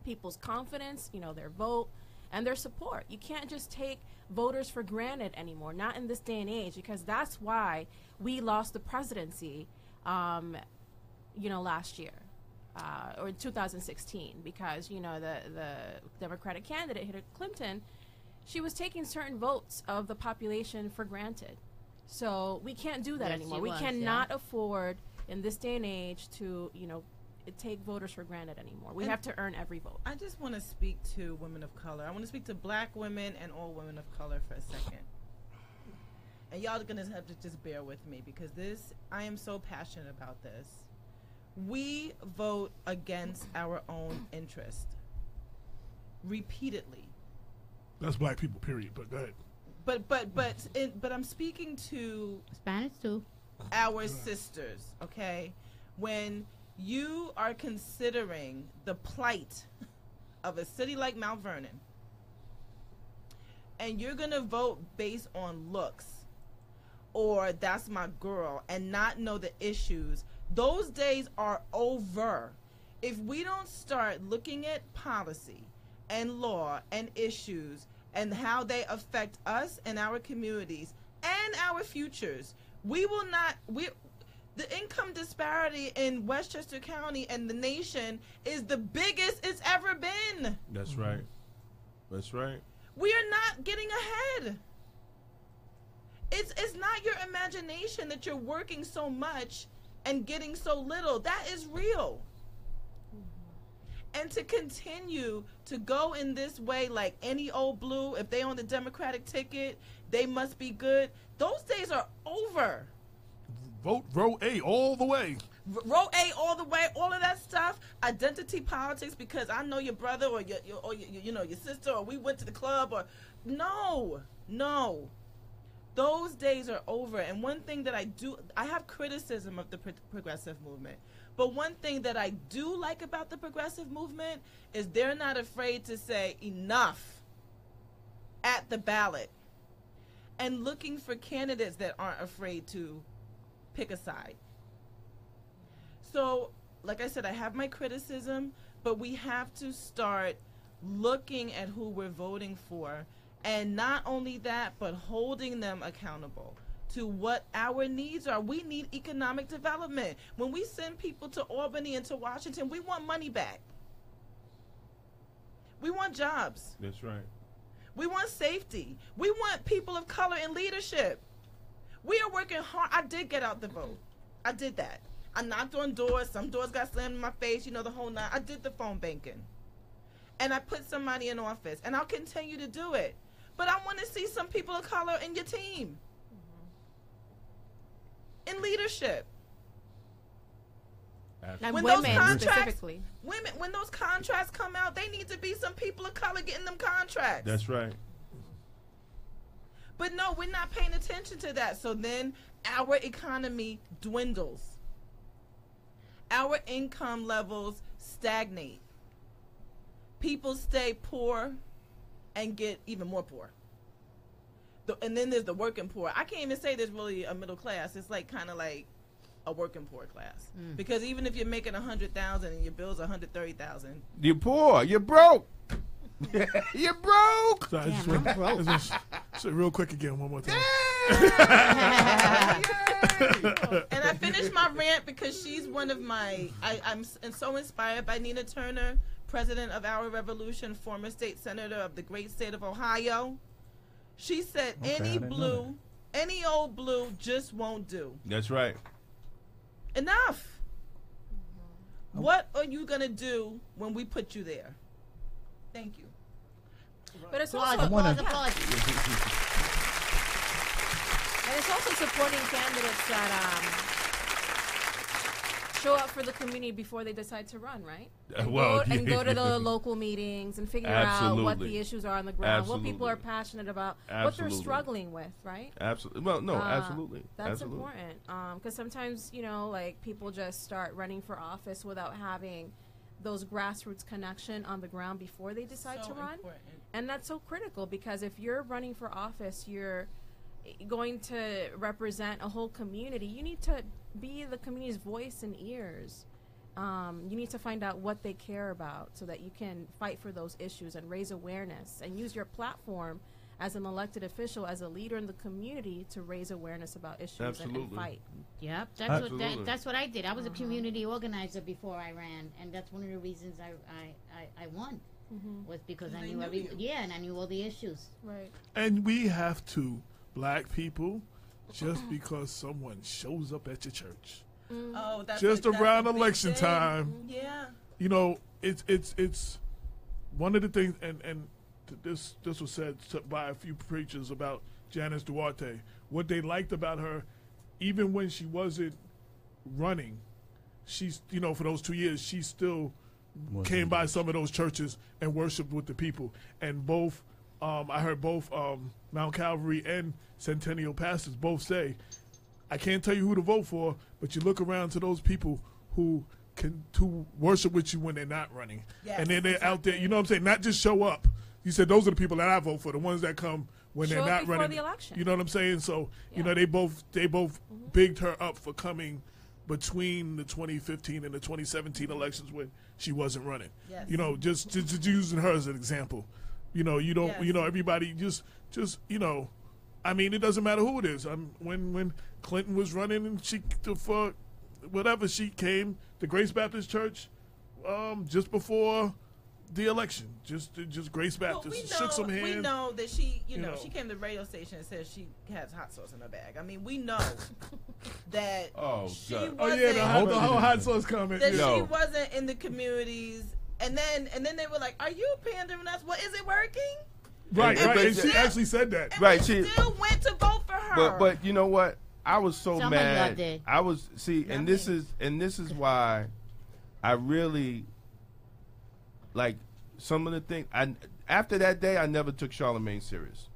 people's confidence, you know, their vote and their support. You can't just take voters for granted anymore, not in this day and age, because that's why we lost the presidency, um, you know, last year. Uh, or 2016, because you know the the Democratic candidate Hillary Clinton, she was taking certain votes of the population for granted. So we can't do that Yes, anymore. We was, cannot afford in this day and age to you know take voters for granted anymore. We And- have to earn every vote. I just want to speak to women of color. I want to speak to black women and all women of color for a second. And y'all are going to have to just bear with me because this, I am so passionate about this. We vote against our own interest repeatedly. That's black people. Period. But go ahead. But but but in, but I'm speaking to Spanish too. our sisters, okay? When you are considering the plight of a city like Mount Vernon, and you're gonna vote based on looks, or that's my girl, and not know the issues, those days are over. If we don't start looking at policy and law and issues and how they affect us and our communities and our futures, we will not we the income disparity in Westchester County and the nation is the biggest it's ever been. That's mm-hmm. right. That's right. We are not getting ahead. It's it's not your imagination that you're working so much and getting so little. That is real. And to continue to go in this way like any old blue, if they on the Democratic ticket, they must be good. Those days are over. Vote row A all the way. Row A all the way, all of that stuff, identity politics because I know your brother or your, your or your, you know your sister or we went to the club or no, no. Those days are over. And one thing that I do, I have criticism of the pro- progressive movement. But one thing that I do like about the progressive movement is they're not afraid to say enough at the ballot and looking for candidates that aren't afraid to pick a side. So, like I said, I have my criticism, but we have to start looking at who we're voting for. And not only that, but holding them accountable to what our needs are. We need economic development. When we send people to Albany and to Washington, we want money back. We want jobs. That's right. We want safety. We want people of color in leadership. We are working hard. I did get out the vote. I did that. I knocked on doors. Some doors got slammed in my face. You know the whole nine. I did the phone banking, and I put somebody in office, and I'll continue to do it. But I want to see some people of color in your team, mm-hmm. in leadership. And When those contracts- specifically. Women, when those contracts come out, they need to be some people of color getting them contracts. That's right. But no, we're not paying attention to that. So then our economy dwindles. Our income levels stagnate. People stay poor and get even more poor. The, and then there's the working poor. I can't even say there's really a middle class. It's like kind of like a working poor class. Mm. Because even if you're making a hundred thousand and your bill's a hundred thirty thousand, You're poor. You're broke. you're broke. So I just Damn, want I'm broke. just say real quick again, one more time. and I finished my rant because she's one of my. I, I'm and so inspired by Nina Turner, president of Our Revolution, former state senator of the great state of Ohio. She said, Okay, "Any blue, any old blue, just won't do. That's right. Enough. What are you gonna do when we put you there? Thank you. But it's Applause, also wanna- applause, applause. And it's also supporting candidates that um, show up for the community before they decide to run, right? Uh, And, well, go, and go to the local meetings and figure out what the issues are on the ground, what people are passionate about, what they're struggling with, right? Absolutely. Well, no, Uh, absolutely. That's absolutely. important because sometimes you know, like people just start running for office without having those grassroots connection on the ground before they decide So to run, important. and that's so critical because if you're running for office, you're going to represent a whole community. You need to be the community's voice and ears. Um, you need to find out what they care about so that you can fight for those issues and raise awareness and use your platform as an elected official, as a leader in the community, to raise awareness about issues and, and Absolutely. fight. Yep, that's what Absolutely. that, that's what I did. I was a uh-huh. community organizer before I ran, and that's one of the reasons I I, I, I won mm-hmm. was because I knew knew every you. yeah, and I knew all the issues. Right. And we have to, black people, just because someone shows up at your church. Mm-hmm. Oh, that's Just a, around a big election thing. time. Yeah. you know, it's it's it's one of the things, and and th- this this was said by a few preachers about Janice Duarte. What they liked about her, even when she wasn't running, she's you know for those two years she still came by some of those churches and worshiped with the people. And both, um, I heard both um, Mount Calvary and Centennial pastors both say, I can't tell you who to vote for, but you look around to those people who can to worship with you when they're not running, Yes, and then they're out there. You know what I'm saying? Not just show up. You said those are the people that I vote for, the ones that come when they're not running. the election. You know what I'm saying? So you Yeah. Mm-hmm. know they both they both bigged her up for coming between the 2015 and the 2017 elections when she wasn't running. Yes. You know, just, just just using her as an example. You know, you don't Yes. you know everybody just just you know, I mean it doesn't matter who it is. I'm, when when Clinton was running and she for whatever she came to Grace Baptist Church um, just before the election, just just Grace Well, Baptist we know, shook some hands. we know that she, you, You know, know. she came to the radio station and said she has hot sauce in her bag. I mean, we know that Oh, she God. Oh wasn't yeah, the, hot- the whole hot sauce comment. that. No. she wasn't in the communities. And then, and then they were like, "Are you pandering us? What is it working?" Right, And- right. but And she she- actually said that. And Right, she- still went to vote for her. But but you know what? I was so Some mad. I was see, and this is and this is why I really like some of the things. I after that day, I never took Charlemagne serious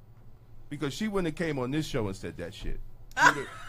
because she wouldn't have came on this show and said that shit.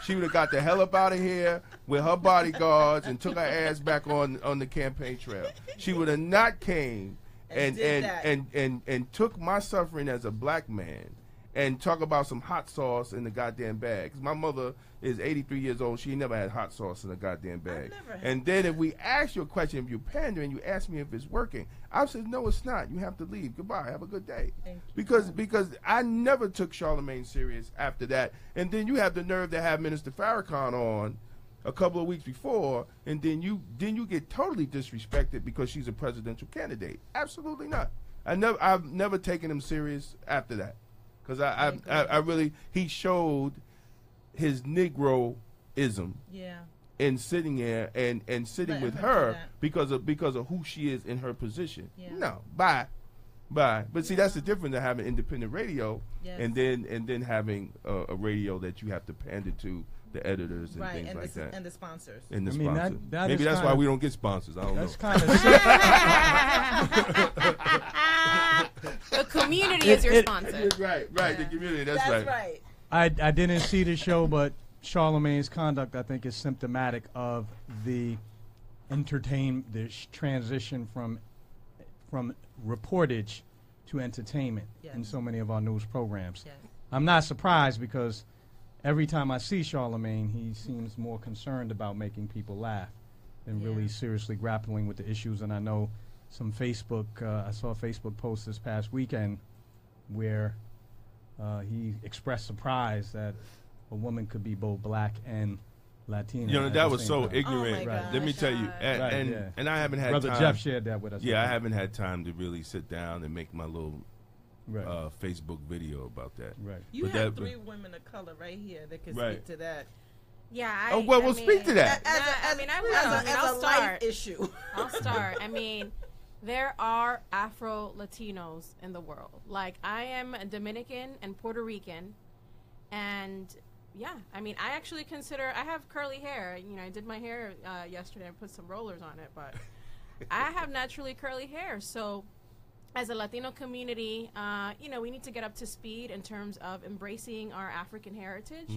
She would have got the hell up out of here with her bodyguards and took her ass back on on the campaign trail. She would have not came And and and, and and and took my suffering as a black man and talk about some hot sauce in the goddamn bag. 'Cause my mother is 83 years old. She never had hot sauce in a goddamn bag. And then if we ask you a question, if you're pandering, you ask me if it's working. I said, no, it's not. You have to leave. Goodbye. Have a good day. Thank you. Because because I never took Charlemagne serious after that. And then you have the nerve to have Minister Farrakhan on a couple of weeks before, and then you then you get totally disrespected because she's a presidential candidate. Absolutely not. I never I've never taken him serious after that because I I, I I really he showed his Negroism yeah, in sitting there and and sitting Letting with her her because of because of who she is in her position. Yeah. No, bye, bye. But see, that's the difference of having independent radio Yes. and then and then having a, a radio that you have to pander to the editors and right, things and like the, that. and the sponsors. and the I mean, that- that Maybe that's why kinda- we don't get sponsors. I don't know. That's kind of the community is your it- sponsor. right, right. The community. That's, That's right. right. I, I didn't see the show, but Charlemagne's conduct, I think, is symptomatic of the entertain the transition from from reportage to entertainment in so many of our news programs. Yes. I'm not surprised because every time I see Charlemagne, he seems more concerned about making people laugh than really seriously grappling with the issues. And I know some Facebook, uh, I saw a Facebook post this past weekend where uh, he expressed surprise that a woman could be both black and Latina. You know that was so time. ignorant. Oh Right. Let me tell you, and Right, and, yeah. and I haven't had Brother time. Jeff shared that with us. Yeah, I haven't had time to really sit down and make my little Right, uh, Facebook video about that. right. You But have that- three women of color right here that can Right. speak to that. Yeah. I, Oh, well, I we'll mean, speak to that. As Nah, a, I as, mean, I will. a, I mean, as I'll a start. life issue. I'll start. I mean, there are Afro Latinos in the world. Like I am a Dominican and Puerto Rican, and yeah, I mean, I actually consider I have curly hair. You know, I did my hair uh, yesterday and put some rollers on it, but I have naturally curly hair. So, as a Latino community, uh, you know, we need to get up to speed in terms of embracing our African heritage.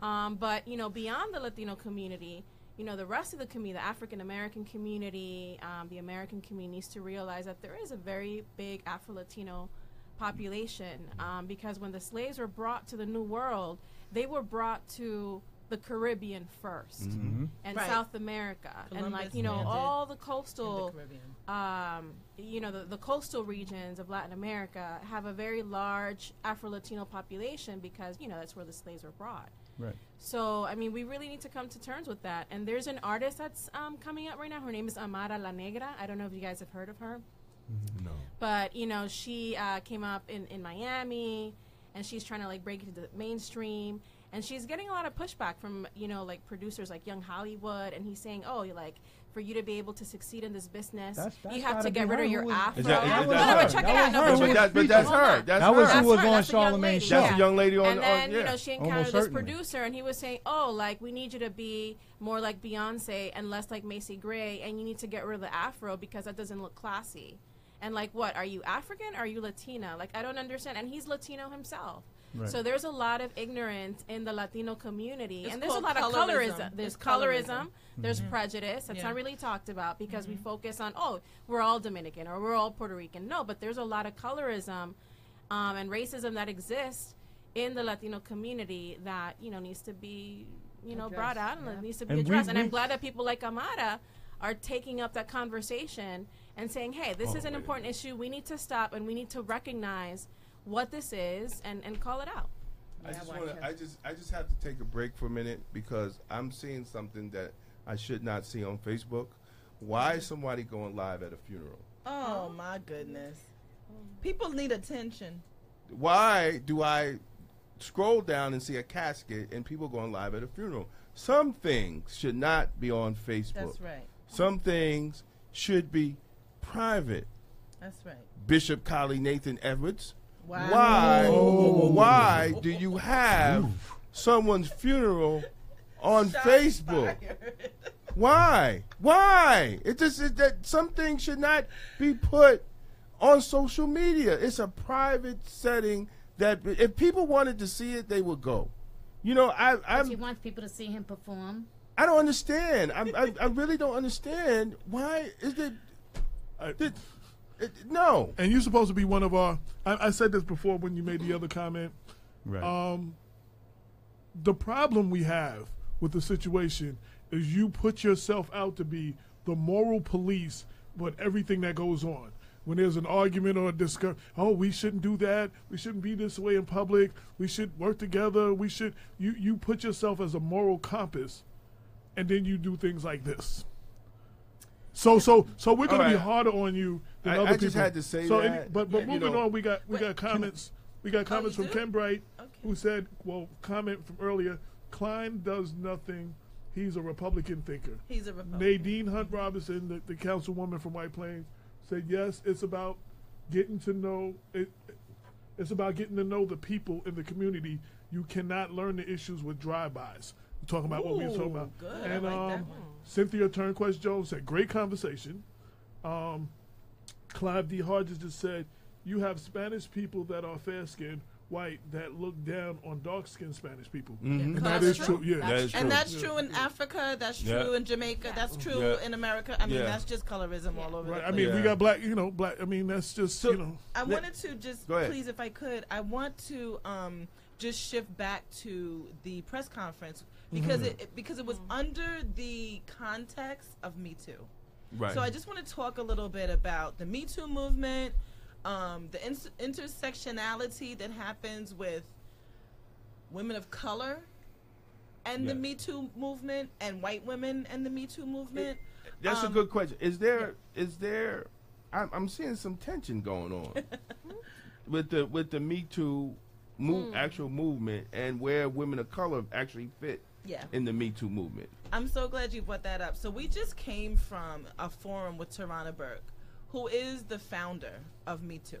Um, but you know, beyond the Latino community, you know, the rest of the community, the African American community, um, the American community needs to realize that there is a very big Afro Latino population. Um, because when the slaves were brought to the New World, they were brought to the Caribbean 1st Mm-hmm. and Right. South America, and like you know, landed all the coastal the um, you know, the, the coastal regions of Latin America have a very large Afro Latino population because, you know, that's where the slaves were brought. Right. So, I mean, we really need to come to terms with that. And there's an artist that's um, coming up right now. Her name is Amara La Negra. I don't know if you guys have heard of her. No. But, you know, she uh, came up in, in Miami and she's trying to, like, break into the mainstream. And she's getting a lot of pushback from, you know, like producers like Young Hollywood. And he's saying, oh, you're like, for you to be able to succeed in this business, That's- that's you have gotta get rid her of your afro. Is that- is that no, her? but check That it out. was No, but No, who check but, was that, but that's her. on. That's That was her. who was That's on her. That's the young lady. show. That's the young lady on. and then you know she encountered Almost this producer, and he was saying, "Oh, like we need you to be more like Beyonce and less like Macy Gray, and you need to get rid of the afro because that doesn't look classy." And like, what are you African? Or are you Latina? Like, I don't understand. And he's Latino himself. Right. So there's a lot of ignorance in the Latino community, It's and there's a called lot of colorism. colorism. There's It's colorism. colorism. There's prejudice. That's Yeah. not really talked about because we focus on oh we're all Dominican or we're all Puerto Rican. No, but there's a lot of colorism um, and racism that exists in the Latino community that you know needs to be you know brought out and it needs to be And we- addressed. and we- I'm glad that people like Amara are taking up that conversation and saying, hey, this Oh, is an wait important issue. We need to stop and we need to recognize what this is and, and call it out. I just want to. I just. I just have to take a break for a minute because I'm seeing something that I should not see on Facebook. Why is somebody going live at a funeral? Oh my goodness. People need attention. Why do I scroll down and see a casket and people going live at a funeral? Some things should not be on Facebook. That's right. Some things should be private. That's right. Bishop Collie Nathan Edwards. Wow. Why? Oh. Why do you have someone's funeral on Shots Facebook? fired. Why? Why? It just is that some things should not be put on social media. It's a private setting that if people wanted to see it, they would go. You know, I But he wants people to see him perform. I don't understand. I, I I really don't understand why is it. I- it, it no. And you're supposed to be one of our. I, I said this before when you made the other comment. Right. Um, the problem we have with the situation is you put yourself out to be the moral police with everything that goes on. When there's an argument or a discuss, oh, we shouldn't do that. We shouldn't be this way in public. We should work together. We should. You you put yourself as a moral compass, and then you do things like this. So so so we're going to be harder on you than I- other I people. just had to say so that. any- but but You moving know- on, we got we Wait, got comments. We got oh, comments you from do? Ken Bright, Okay. who said, "Well, comment from earlier. Klein does nothing. He's a Republican thinker." He's a Republican. Nadine Hunt Robinson, the, the councilwoman from White Plains, said, "Yes, it's about getting to know it. It's about getting to know the people in the community. You cannot learn the issues with drive-bys." We're talking about what we were talking about. good. I And like that um, one. Cynthia Turnquest Jones said, "Great conversation." Um, Clive D. Hodges just said, you have Spanish people that are fair skinned, white, that look down on dark skinned Spanish people. Mhm. And That's true. true. Yeah. That is true. And that's Yeah. true in Africa. That's Yeah. true in Jamaica. That's true Yeah. in America. I mean, Yeah. that's just colorism all over Right. the I place. mean, we got black, you know, black. I mean, that's just, So- you know. I Let- wanted to just, please, if I could, I want to um, just shift back to the press conference because Mm-hmm. it, it because it was under the context of Me Too. Right. So I just want to talk a little bit about the Me Too movement, um, the intersectionality that happens with women of color and the Me Too movement, and white women and the Me Too movement. That's a Um, good question. Is there is there? I'm, I'm seeing some tension going on with the with the Me Too move, actual movement and where women of color actually fit Yeah. in the Me Too movement. I'm so glad you brought that up. So we just came from a forum with Tarana Burke, who is the founder of Me Too.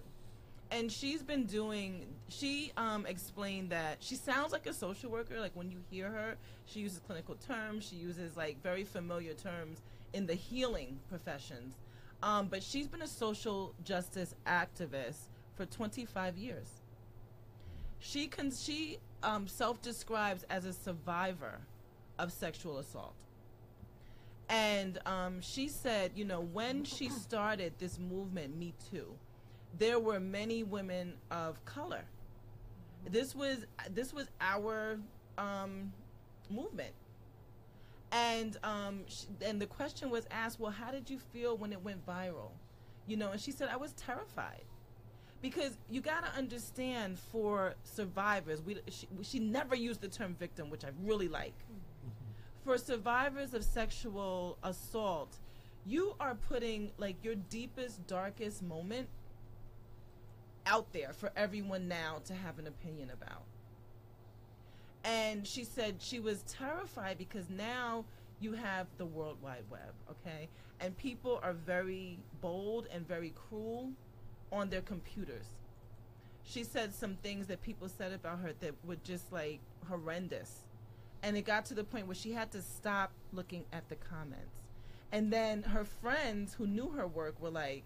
And she's been doing she um, explained that she sounds like a social worker, like when you hear her, she uses clinical terms, she uses like very familiar terms in the healing professions. Um, but she's been a social justice activist for 25 years. She can she um, self describes as a survivor of sexual assault. And um, she said, you know, when she started this movement, Me Too, there were many women of color. This was this was our um, movement, and um, sh- and the question was asked, well, how did you feel when it went viral? You know, and she said, I was terrified because you got to understand for survivors we she, she never used the term victim which i really like. Mm-hmm. For survivors of sexual assault you are putting like your deepest darkest moment out there for everyone now to have an opinion about. And she said she was terrified because now you have the world wide web okay? And people are very bold and very cruel on their computers. She said some things that people said about her that were just like horrendous. And it got to the point where she had to stop looking at the comments. And then her friends who knew her work were like,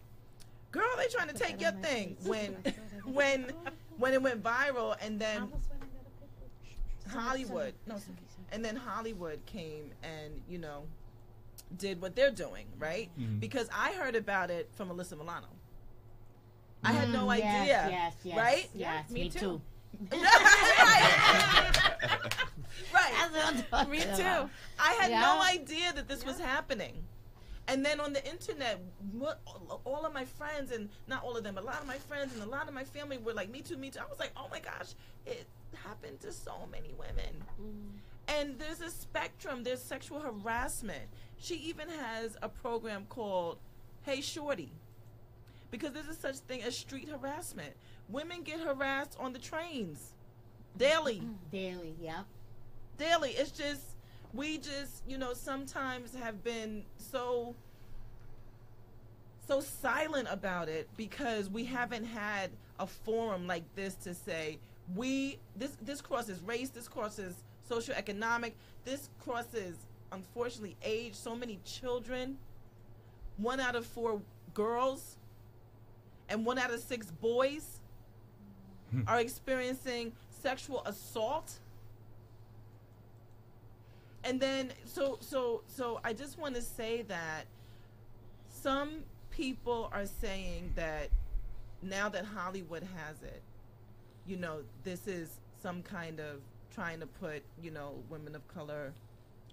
"Girl, they trying to take your thing." When when when it went viral and then Hollywood, no, and then Hollywood came and, you know, did what they're doing, right? Mm-hmm. Because I heard about it from Alyssa Milano. I had no Mm, idea. Yes, yes, yes. Right? Yes, Me me, too. too. right. That's what I'm talking Me too. I had Yeah. no idea that this was happening. And then on the internet, all of my friends, and not all of them, but a lot of my friends and a lot of my family were like, me too, me too. I was like, oh my gosh, it happened to so many women. And there's a spectrum, there's sexual harassment. She even has a program called Hey Shorty, because there's a such thing as street harassment. Women get harassed on the trains daily mm-hmm. Daily, yeah. daily. It's just we just you know sometimes have been so so silent about it because we haven't had a forum like this to say we this this crosses race, this crosses socioeconomic, this crosses unfortunately age. So many children, one out of four girls, and one out of six boys hmm. are experiencing sexual assault. And then so so so i just want to say that some people are saying that now that hollywood has it you know this is some kind of trying to put you know women of color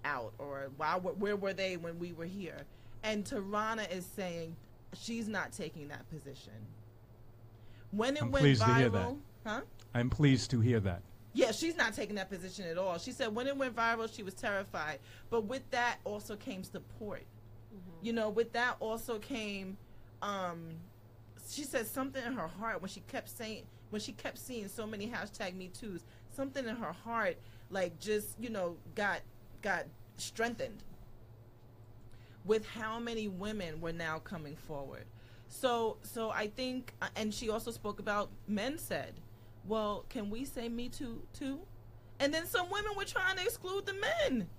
out or wow wh- where were they when we were here? And tarana is saying she's not taking that position when it I'm went pleased to viral hear that. huh I'm pleased to hear that. yeah, she's not taking that position at all. She said when it went viral, she was terrified. But with that also came support. You know, with that also came, um, she said something in her heart when she kept saying, when she kept seeing so many hashtag Me Too's, something in her heart, like just, you know, got, got strengthened with how many women were now coming forward. So, so I think, uh, and she also spoke about men said, well, can we say Me Too too? And then some women were trying to exclude the men.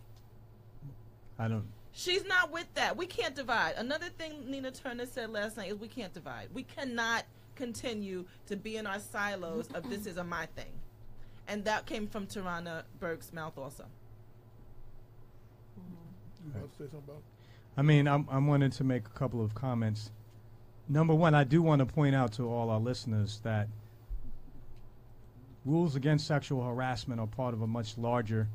I don't. She's not with that. We can't divide. Another thing Nina Turner said last night is we can't divide. We cannot continue to be in our silos of this is a my thing. And that came from Tarana Burke's mouth also. You about to say something about? I mean, I'm, I wanted to make a couple of comments. Number one, I do want to point out to all our listeners that rules against sexual harassment are part of a much larger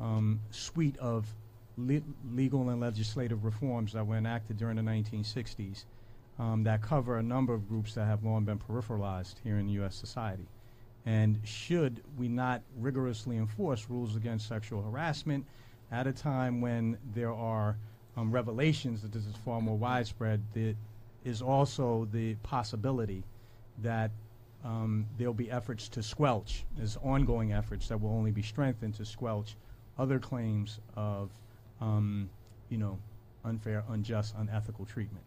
um, suite of le- legal and legislative reforms that were enacted during the 1960s um, that cover a number of groups that have long been peripheralized here in U.S. society. And should we not rigorously enforce rules against sexual harassment at a time when there are um, revelations that this is far more widespread, there is also the possibility that um, there'll be efforts to squelch, there's ongoing efforts that will only be strengthened to squelch other claims of, um, you know, unfair, unjust, unethical treatment.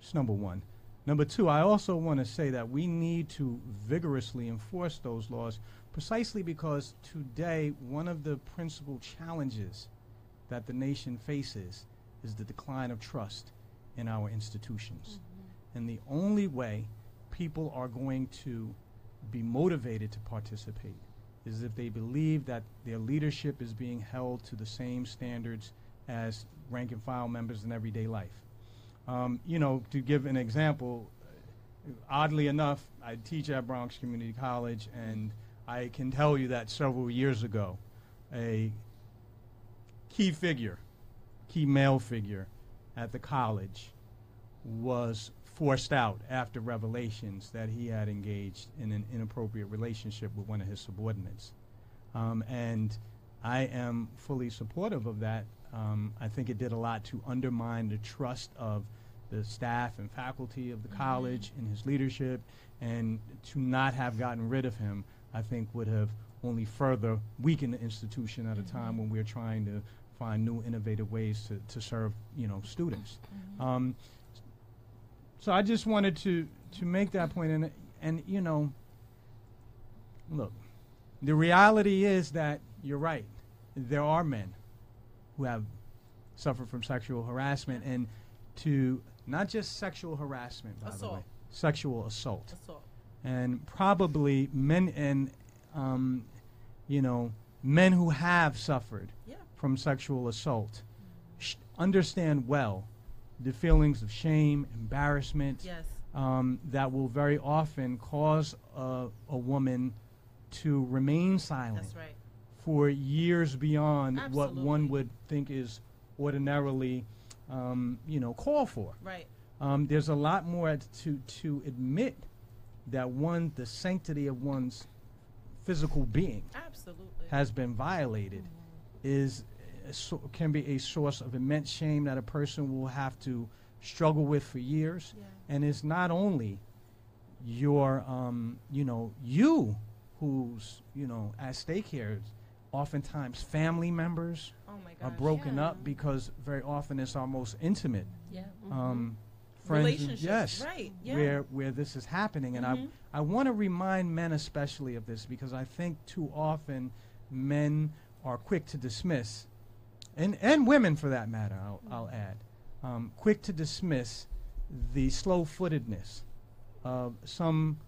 It's number one. Number two, I also want to say that we need to vigorously enforce those laws precisely because today one of the principal challenges that the nation faces is the decline of trust in our institutions. And the only way people are going to be motivated to participate is if they believe that their leadership is being held to the same standards as rank and file members in everyday life. Um, you know, to give an example, oddly enough, I teach at Bronx Community College, and I can tell you that several years ago, a key figure, key male figure at the college was forced out after revelations that he had engaged in an inappropriate relationship with one of his subordinates. Um, and I am fully supportive of that. Um, I think it did a lot to undermine the trust of the staff and faculty of the college in his leadership, and to not have gotten rid of him, I think would have only further weakened the institution at a time when we're trying to find new innovative ways to, to serve you know students. Um, so I just wanted to to make that point, and and you know, look, the reality is that you're right. There are men who have suffered from sexual harassment, and to not just sexual harassment, by the way, Assault. sexual assault Assault. and probably men and um, you know men who have suffered. From sexual assault sh- understand well the feelings of shame, embarrassment Yes. um, that will very often cause a, a woman to remain silent right. for years beyond what one would think is ordinarily, um, you know, called for. Right. Um, there's a lot more to to admit that one, the sanctity of one's physical being Absolutely. has been violated, is so, can be a source of immense shame that a person will have to struggle with for years, Yeah. and it's not only your, um, you know, you who's you know at stake here. Oftentimes, family members oh my are broken yeah. up because very often it's our most intimate Yeah. um, friends. Yes, Right. Yeah. where where this is happening, and Mhm. I I want to remind men especially of this because I think too often men are quick to dismiss, and and women for that matter. I'll, I'll add, um, quick to dismiss the slow-footedness of some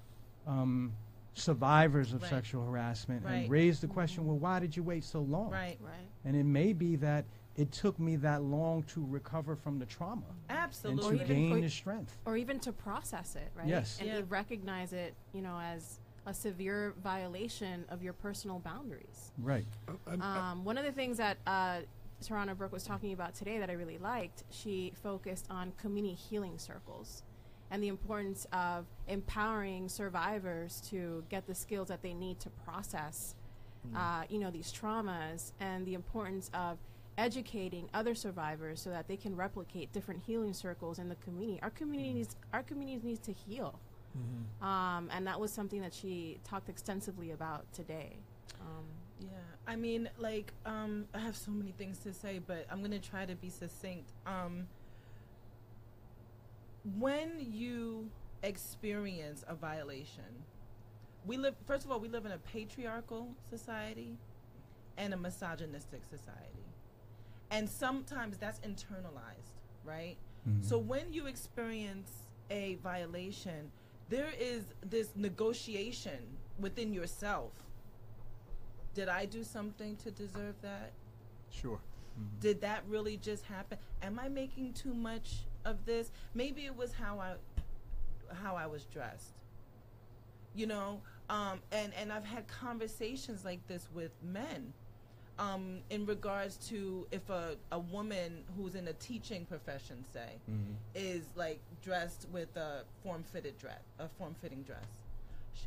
um, survivors of Right. sexual harassment Right. and raise the question, well, why did you wait so long? right. Right. And it may be that it took me that long to recover from the trauma and Absolutely. to even- gain or- the strength. or even to process it, right? Yes. And Yeah. you recognize it, you know, as a severe violation of your personal boundaries. Right. And I- Um, one of the things that uh, Tarana Burke was talking about today that I really liked, she focused on community healing circles and the importance of empowering survivors to get the skills that they need to process, uh, you know, these traumas, and the importance of educating other survivors so that they can replicate different healing circles in the community. Our communities, our communities needs to heal, um, and that was something that she talked extensively about today. Um, Yeah, I mean, like, um, I have so many things to say, but I'm gonna try to be succinct. Um, when you experience a violation, we live. First of all, we live in a patriarchal society and a misogynistic society, and sometimes that's internalized, right? Mhm. So when you experience a violation, there is this negotiation within yourself. Did I do something to deserve that? Sure. Did that really just happen? Am I making too much of this? Maybe it was how I how I was dressed. You know, um, and and I've had conversations like this with men. Um, in regards to if a, a woman who's in a teaching profession, say, is like dressed with a form fitted dress, a form fitting dress,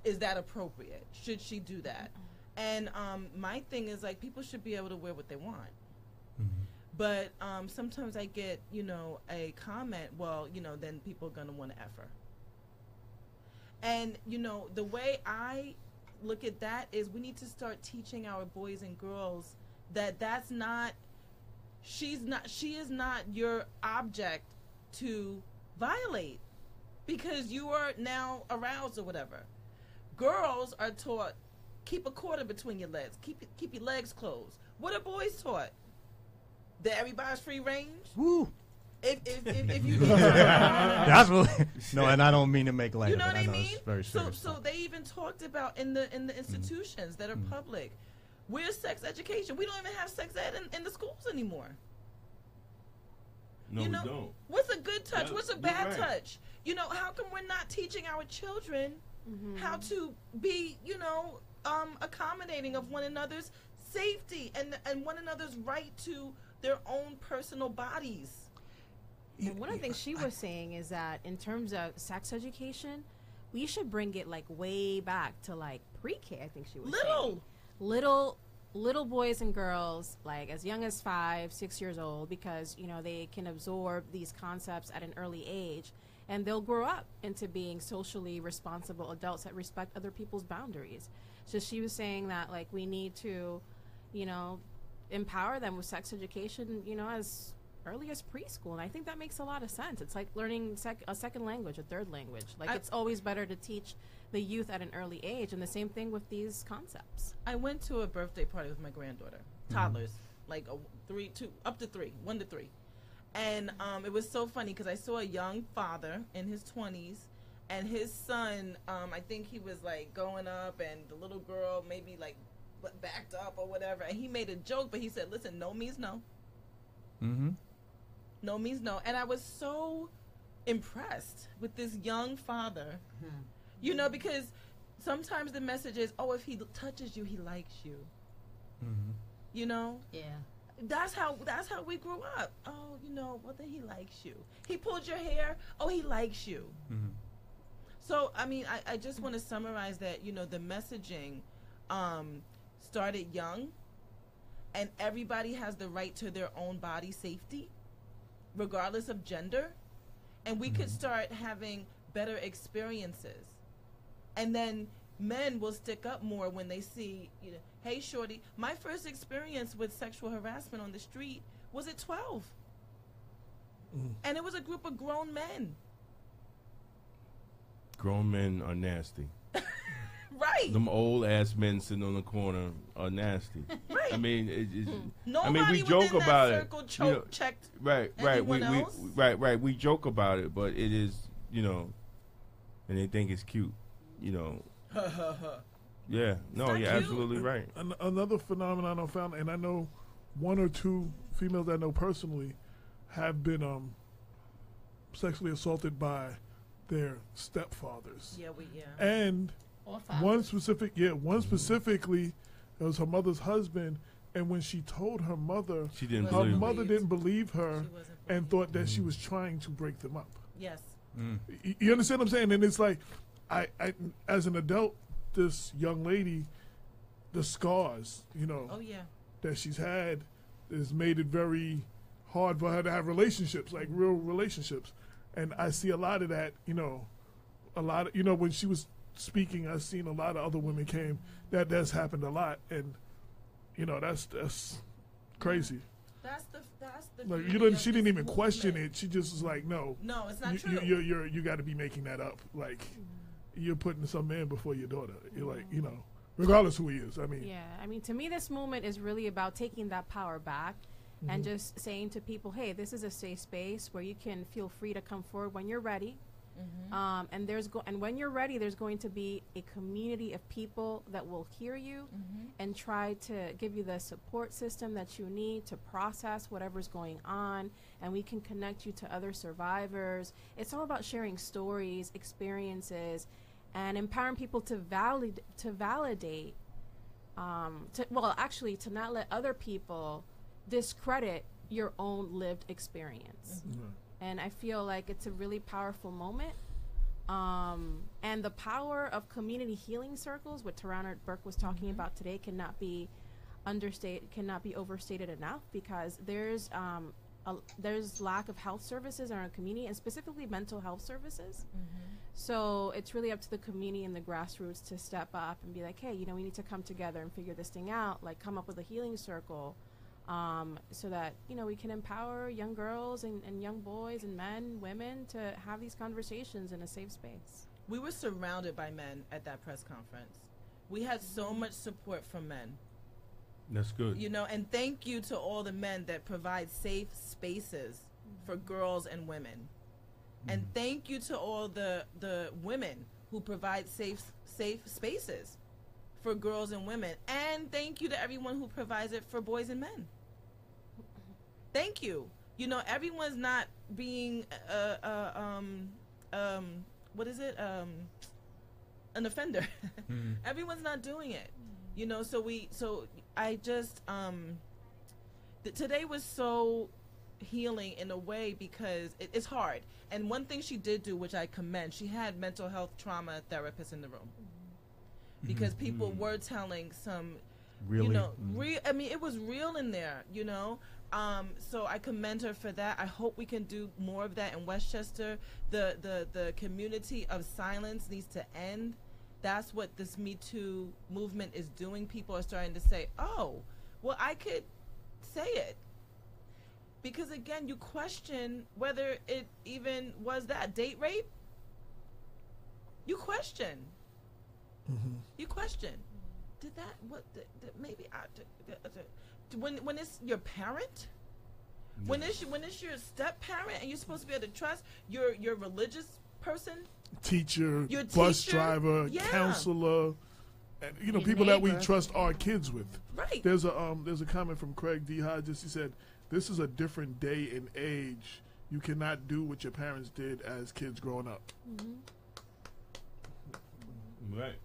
is that appropriate? Should she do that? And um, my thing is like people should be able to wear what they want. But um, sometimes I get, you know, a comment, well, you know, then people are going to want to F her. And, you know, the way I look at that is we need to start teaching our boys and girls that that's not, she's not, she is not your object to violate because you are now aroused or whatever. Girls are taught keep a quarter between your legs, keep keep your legs closed. What are boys taught? That everybody's free range. Woo. If if, if, if you That's what. No, and I don't mean to make light you of know it. what I know mean? very So so they even talked about in the in the mm-hmm. institutions that are mm-hmm. public. Where's sex education? We don't even have sex ed in, in the schools anymore. No, you know, we don't. what's a good touch? Yeah, what's a bad right. touch? You know, how come we're not teaching our children how to be, you know, um, accommodating of one another's safety and and one another's right to their own personal bodies? And one of the things she was saying is that in terms of sex education, we should bring it like way back to like pre-K. I think she was saying. Little. little boys and girls like as young as five six years old because you know they can absorb these concepts at an early age and they'll grow up into being socially responsible adults that respect other people's boundaries so she was saying that like we need to you know empower them with sex education you know as early as preschool and i think that makes a lot of sense it's like learning sec- a second language a third language like I- it's always better to teach the youth at an early age and the same thing with these concepts. I went to a birthday party with my granddaughter, toddlers, like a three, two, up to three, one to three, and um, it was so funny because I saw a young father in his twenties, and his son, um, I think he was like going up, and the little girl maybe like backed up or whatever, and he made a joke, but he said, "Listen, no means no, Mm-hmm. no means no," and I was so impressed with this young father, you know, because sometimes the message is, "Oh, if he touches you, he likes you." Mm-hmm. You know, Yeah. that's how that's how we grew up. Oh, you know, well then he likes you. He pulled your hair. Oh, he likes you. Mm-hmm. So I mean, I, I just want to summarize that you know the messaging um, started young, and everybody has the right to their own body safety, regardless of gender, and we could start having better experiences, and then men will stick up more when they see you know, hey shorty, my first experience with sexual harassment on the street was at twelve, mm. and it was a group of grown men. Grown men are nasty. Right. Them old ass men sitting on the corner are nasty. Right. I mean, it, Nobody mm. I mean, we joke about it. circle you know, checked. right, right. We, we, right, right. We joke about it, but it is, you know, and they think it's cute, you know. yeah, no, not you're cute. absolutely right. An- another phenomenon I found, and I know one or two females I know personally have been um, sexually assaulted by their stepfathers. Yeah, we yeah. And one specific, yeah, one specifically, it was her mother's husband. And when she told her mother, She didn't her believe. mother didn't believe her and thought that she was trying to break them up. Yes. Y- You understand what I'm saying? And it's like, I, I, as an adult, this young lady, the scars, you know, Oh yeah. that she's had has made it very hard for her to have relationships, like real relationships. And I see a lot of that, you know, a lot of, you know, when she was speaking, I've seen a lot of other women came. Mm-hmm. That that's happened a lot, and you know, that's that's crazy. That's the that's the. Like you didn't, she didn't even question it. She just was like, no, No, it's not you, true. you, you're, you're you got to be making that up. Like mm-hmm. You're putting some man before your daughter. You're like, you know, regardless who he is. I mean, Yeah, I mean, to me, this movement is really about taking that power back Mm-hmm. and just saying to people, hey, this is a safe space where you can feel free to come forward when you're ready Um, and there's go- and when you're ready, there's going to be a community of people that will hear you and try to give you the support system that you need to process whatever's going on. And we can connect you to other survivors. It's all about sharing stories, experiences, and empowering people to valid to validate. Um, to, well, actually, to not let other people discredit your own lived experience and I feel like it's a really powerful moment. Um, and the power of community healing circles, what Tarana Burke was talking about today, cannot be understated, cannot be overstated enough because there's um, a, there's lack of health services in our community, and specifically mental health services. So it's really up to the community and the grassroots to step up and be like, hey, you know, we need to come together and figure this thing out. Like, come up with a healing circle um, so that you know we can empower young girls and, and young boys and men, women to have these conversations in a safe space. We were surrounded by men at that press conference. We had so much support from men. That's good. You know, and thank you to all the men that provide safe spaces for girls and women. And thank you to all the the women who provide safe safe spaces for girls and women. And thank you to everyone who provides it for boys and men. Thank you. You know, everyone's not being uh, uh um um what is it? Um an offender. Everyone's not doing it. You know, so we so I just um th- today was so healing in a way because it, it's hard. And one thing she did do, which I commend, she had mental health trauma therapists in the room mm-hmm. because mm-hmm. people were telling some, Really? you know, mm-hmm. real. I mean, it was real in there, you know. Um, so I commend her for that. I hope we can do more of that in Westchester. The the the community of silence needs to end. That's what this Me Too movement is doing. People are starting to say, "Oh, well, I could say it." Because again, you question whether it even was that date rape. You question. You question. Did that? What? Did, did, maybe I. Did, when when it's your parent, when it's when it's your step parent, and you're supposed to be able to trust your your religious person. Teacher, Your bus teacher, driver, yeah. counselor, and you know Your people that we trust our kids with. Right. There's a um, there's a comment from Craig D. Hodges. He said, "This is a different day and age. You cannot do what your parents did as kids growing up." Mm-hmm. Right.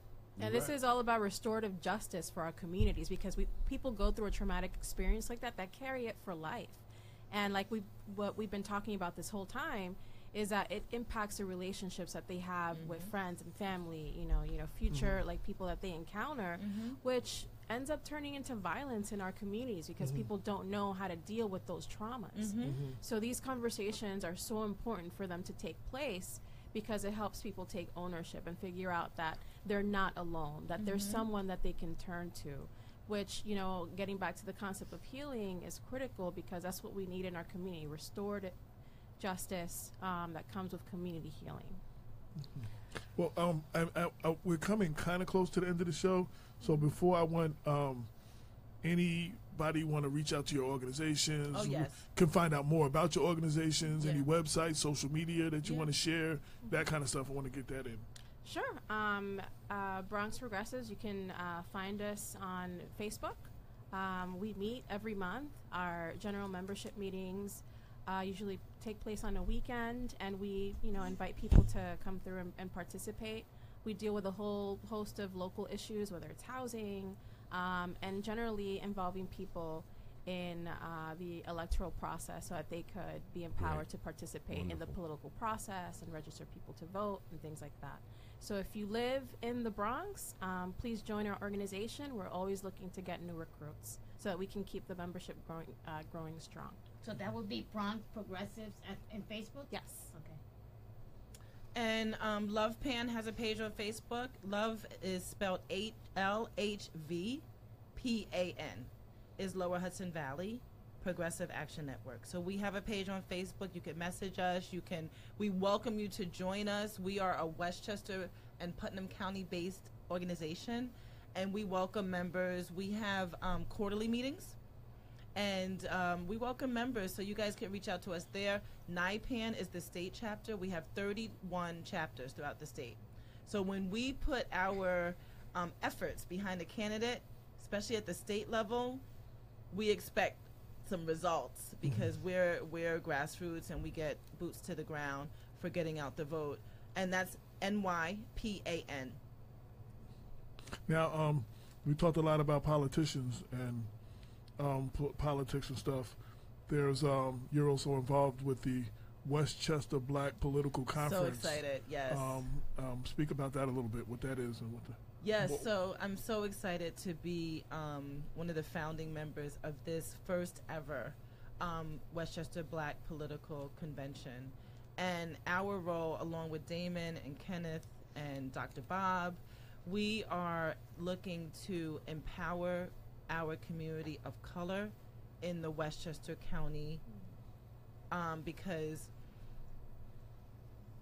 And this is all about restorative justice for our communities because we people go through a traumatic experience like that that carry it for life. And like we what we've been talking about this whole time is that it impacts the relationships that they have with mm-hmm. friends and family, you know, you know, future mm-hmm. like people that they encounter, which ends up turning into violence in our communities because mm-hmm. people don't know how to deal with those traumas. Mm-hmm. Mm-hmm. So these conversations are so important for them to take place because it helps people take ownership and figure out that they're not alone, that there's someone that they can turn to. Which, you know, getting back to the concept of healing is critical because that's what we need in our community restored justice um, that comes with community healing. Well, um, I, I, I, we're coming kind of close to the end of the show. So before I want um, anybody want to reach out to your organizations, Oh, yes. can find out more about your organizations, any websites, social media that you Yeah. want to share, that kind of stuff. I want to get that in. Sure. Um, uh, Bronx Progressives, you can uh, find us on Facebook. Um, we meet every month. Our general membership meetings uh, usually take place on a weekend, and we, you know, invite people to come through and, and participate. We deal with a whole host of local issues, whether it's housing, um, and generally involving people in uh, the electoral process so that they could be empowered Right. to participate in the political process and register people to vote and things like that. So if you live in the Bronx, um, please join our organization. We're always looking to get new recruits so that we can keep the membership growing, uh, growing strong. So that would be Bronx Progressives at, in Facebook? Yes. Okay. And um, Love Pan has a page on Facebook. Love is spelled H L H V P A N. Is Lower Hudson Valley Progressive Action Network. So we have a page on Facebook. You can message us. You can. We welcome you to join us. We are a Westchester and Putnam County based organization, and we welcome members. We have um, quarterly meetings. And um, we welcome members, so you guys can reach out to us there. NYPAN is the state chapter. We have 31 chapters throughout the state. So when we put our um, efforts behind a candidate, especially at the state level, we expect some results because we're we're grassroots and we get boots to the ground for getting out the vote, and that's N Y P A N. Now, um, we talked a lot about politicians and um, po- politics and stuff. There's um, you're also involved with the Westchester Black Political Conference. So excited, yes. Um, um, speak about that a little bit. What that is and what the Yes, Wha- so I'm so excited to be um, one of the founding members of this first ever um, Westchester Black Political Convention. And our role, along with Damon and Kenneth and Dr. Bob, we are looking to empower our community of color in the Westchester County um, because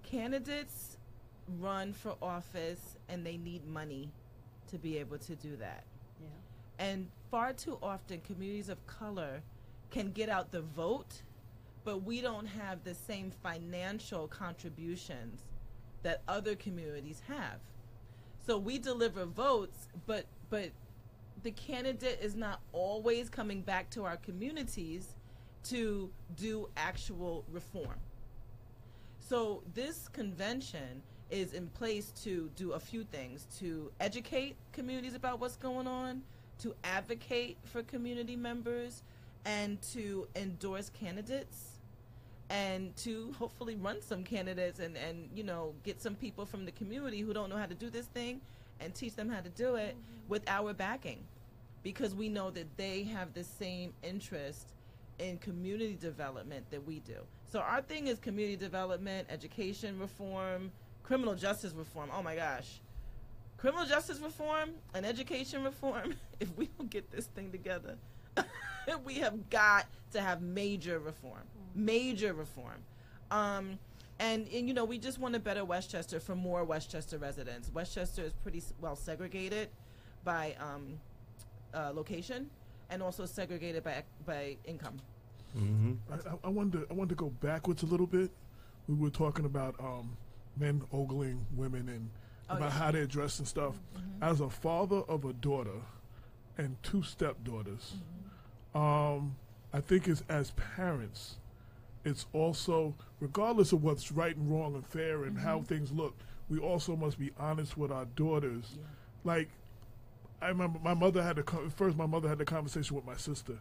candidates run for office and they need money to be able to do that. Yeah. And far too often, communities of color can get out the vote, but we don't have the same financial contributions that other communities have. So we deliver votes, but but the candidate is not always coming back to our communities to do actual reform. So this convention is in place to do a few things. To educate communities about what's going on, to advocate for community members, and to endorse candidates and to hopefully run some candidates and, and you know get some people from the community who don't know how to do this thing and teach them how to do it mm-hmm. with our backing because we know that they have the same interest in community development that we do. So our thing is community development, education reform, criminal justice reform. Oh my gosh. Criminal justice reform and education reform, if we don't get this thing together, we have got to have major reform. Major reform. Um, and, and, you know, we just want a better Westchester for more Westchester residents. Westchester is pretty well segregated by um, uh, location and also segregated by, by income. Mm-hmm. I, I- I wanted to, I wanted to go backwards a little bit. We were talking about um, men ogling women and Oh, about yeah. how they're dressed and stuff. As a father of a daughter and two stepdaughters, um, I think it's as parents, it's also regardless of what's right and wrong and fair and how things look, we also must be honest with our daughters. Like I remember my mother had a first. My mother had a conversation with my sister.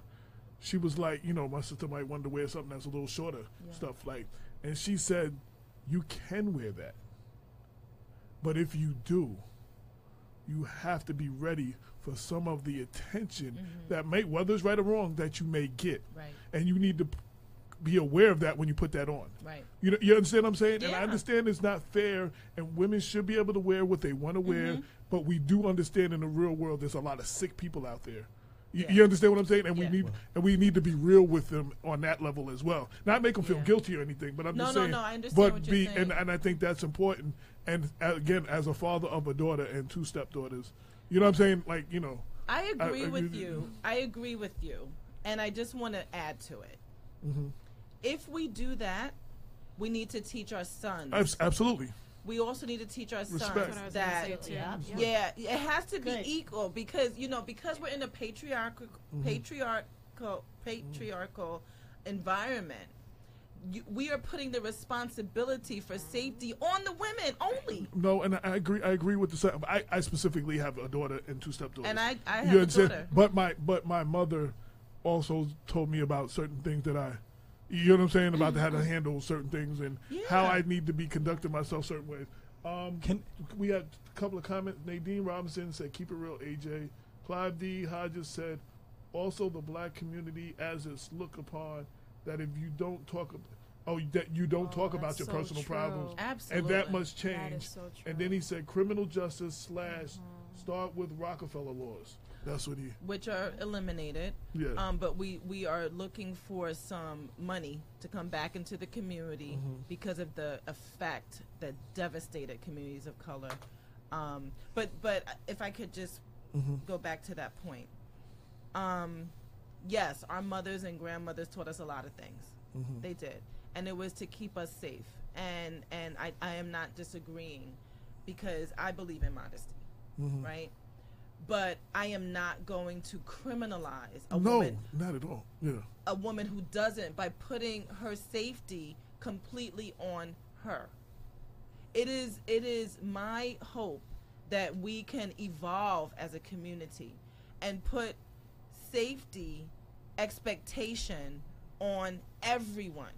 She was like, you know, my sister might want to wear something that's a little shorter, Yeah. stuff like, and she said, you can wear that, but if you do, you have to be ready for some of the attention mm-hmm. that may, whether it's right or wrong, that you may get, Right, and you need to be aware of that when you put that on. right. You know, you understand what I'm saying? Yeah. And I understand it's not fair, and women should be able to wear what they want to wear. But we do understand in the real world, there's a lot of sick people out there. You, Yeah. you understand what I'm saying? And we Yeah. need and we need to be real with them on that level as well. Not make them feel guilty or anything, but I'm No, just no, saying. no, I understand but what you're be saying. and and I think that's important. And uh, again, as a father of a daughter and two stepdaughters, you know what I'm saying? Like you know, I I- agree I with agree- you. I agree with you. And I just want to add to it. Mm-hmm. If we do that, we need to teach our sons. abs- absolutely. we also need to teach our sons Respect. That's what I was that gonna say too. Yeah. yeah, it has to be Good. equal because you know because we're in a patriarchal mm-hmm. patriarchal patriarchal environment. You, we are putting the responsibility for safety on the women only. No, and I I agree. I agree with the. se- I, I specifically have a daughter and two stepdaughters. And I, I you have a understand? daughter. But my but my mother also told me about certain things that I, you know what I'm saying about how to handle certain things and how I need to be conducting myself certain ways. Um, Can- we had a couple of comments? Nadine Robinson said, "Keep it real." AJ Clive D. Hodges said, "Also, the black community as it's looked upon that if you don't talk, oh, that you don't Oh, talk about your so personal true. problems, Absolutely. and that must change." is so And then he said, "Criminal justice slash start with Rockefeller laws." That's what he. which are eliminated. Yeah. Um, but we, we are looking for some money to come back into the community Mm-hmm. because of the effect that devastated communities of color. Um, but but if I could just Mm-hmm. go back to that point, um, yes, our mothers and grandmothers taught us a lot of things. Mhm. They did, and it was to keep us safe. And and I, I am not disagreeing, because I believe in modesty, right? But I am not going to criminalize a no, woman not at all. Yeah. a woman who doesn't by putting her safety completely on her. It is it is my hope that we can evolve as a community and put safety expectation on everyone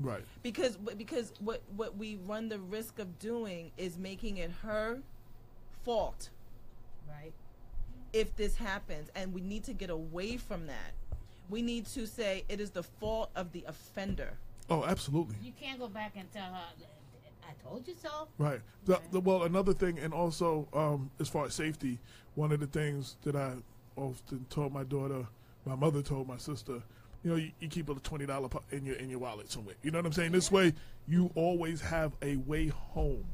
Right. because because what what we run the risk of doing is making it her fault Right. If this happens and we need to get away from that we need to say it is the fault of the offender Oh, absolutely. You can't go back and tell her, I told you so. Right. The, the, well, another thing, and also um, as far as safety, one of the things that I often told my daughter, my mother told my sister, you know, you, you keep a twenty dollar in your in your wallet somewhere. You know what I'm saying? This way, you always have a way home.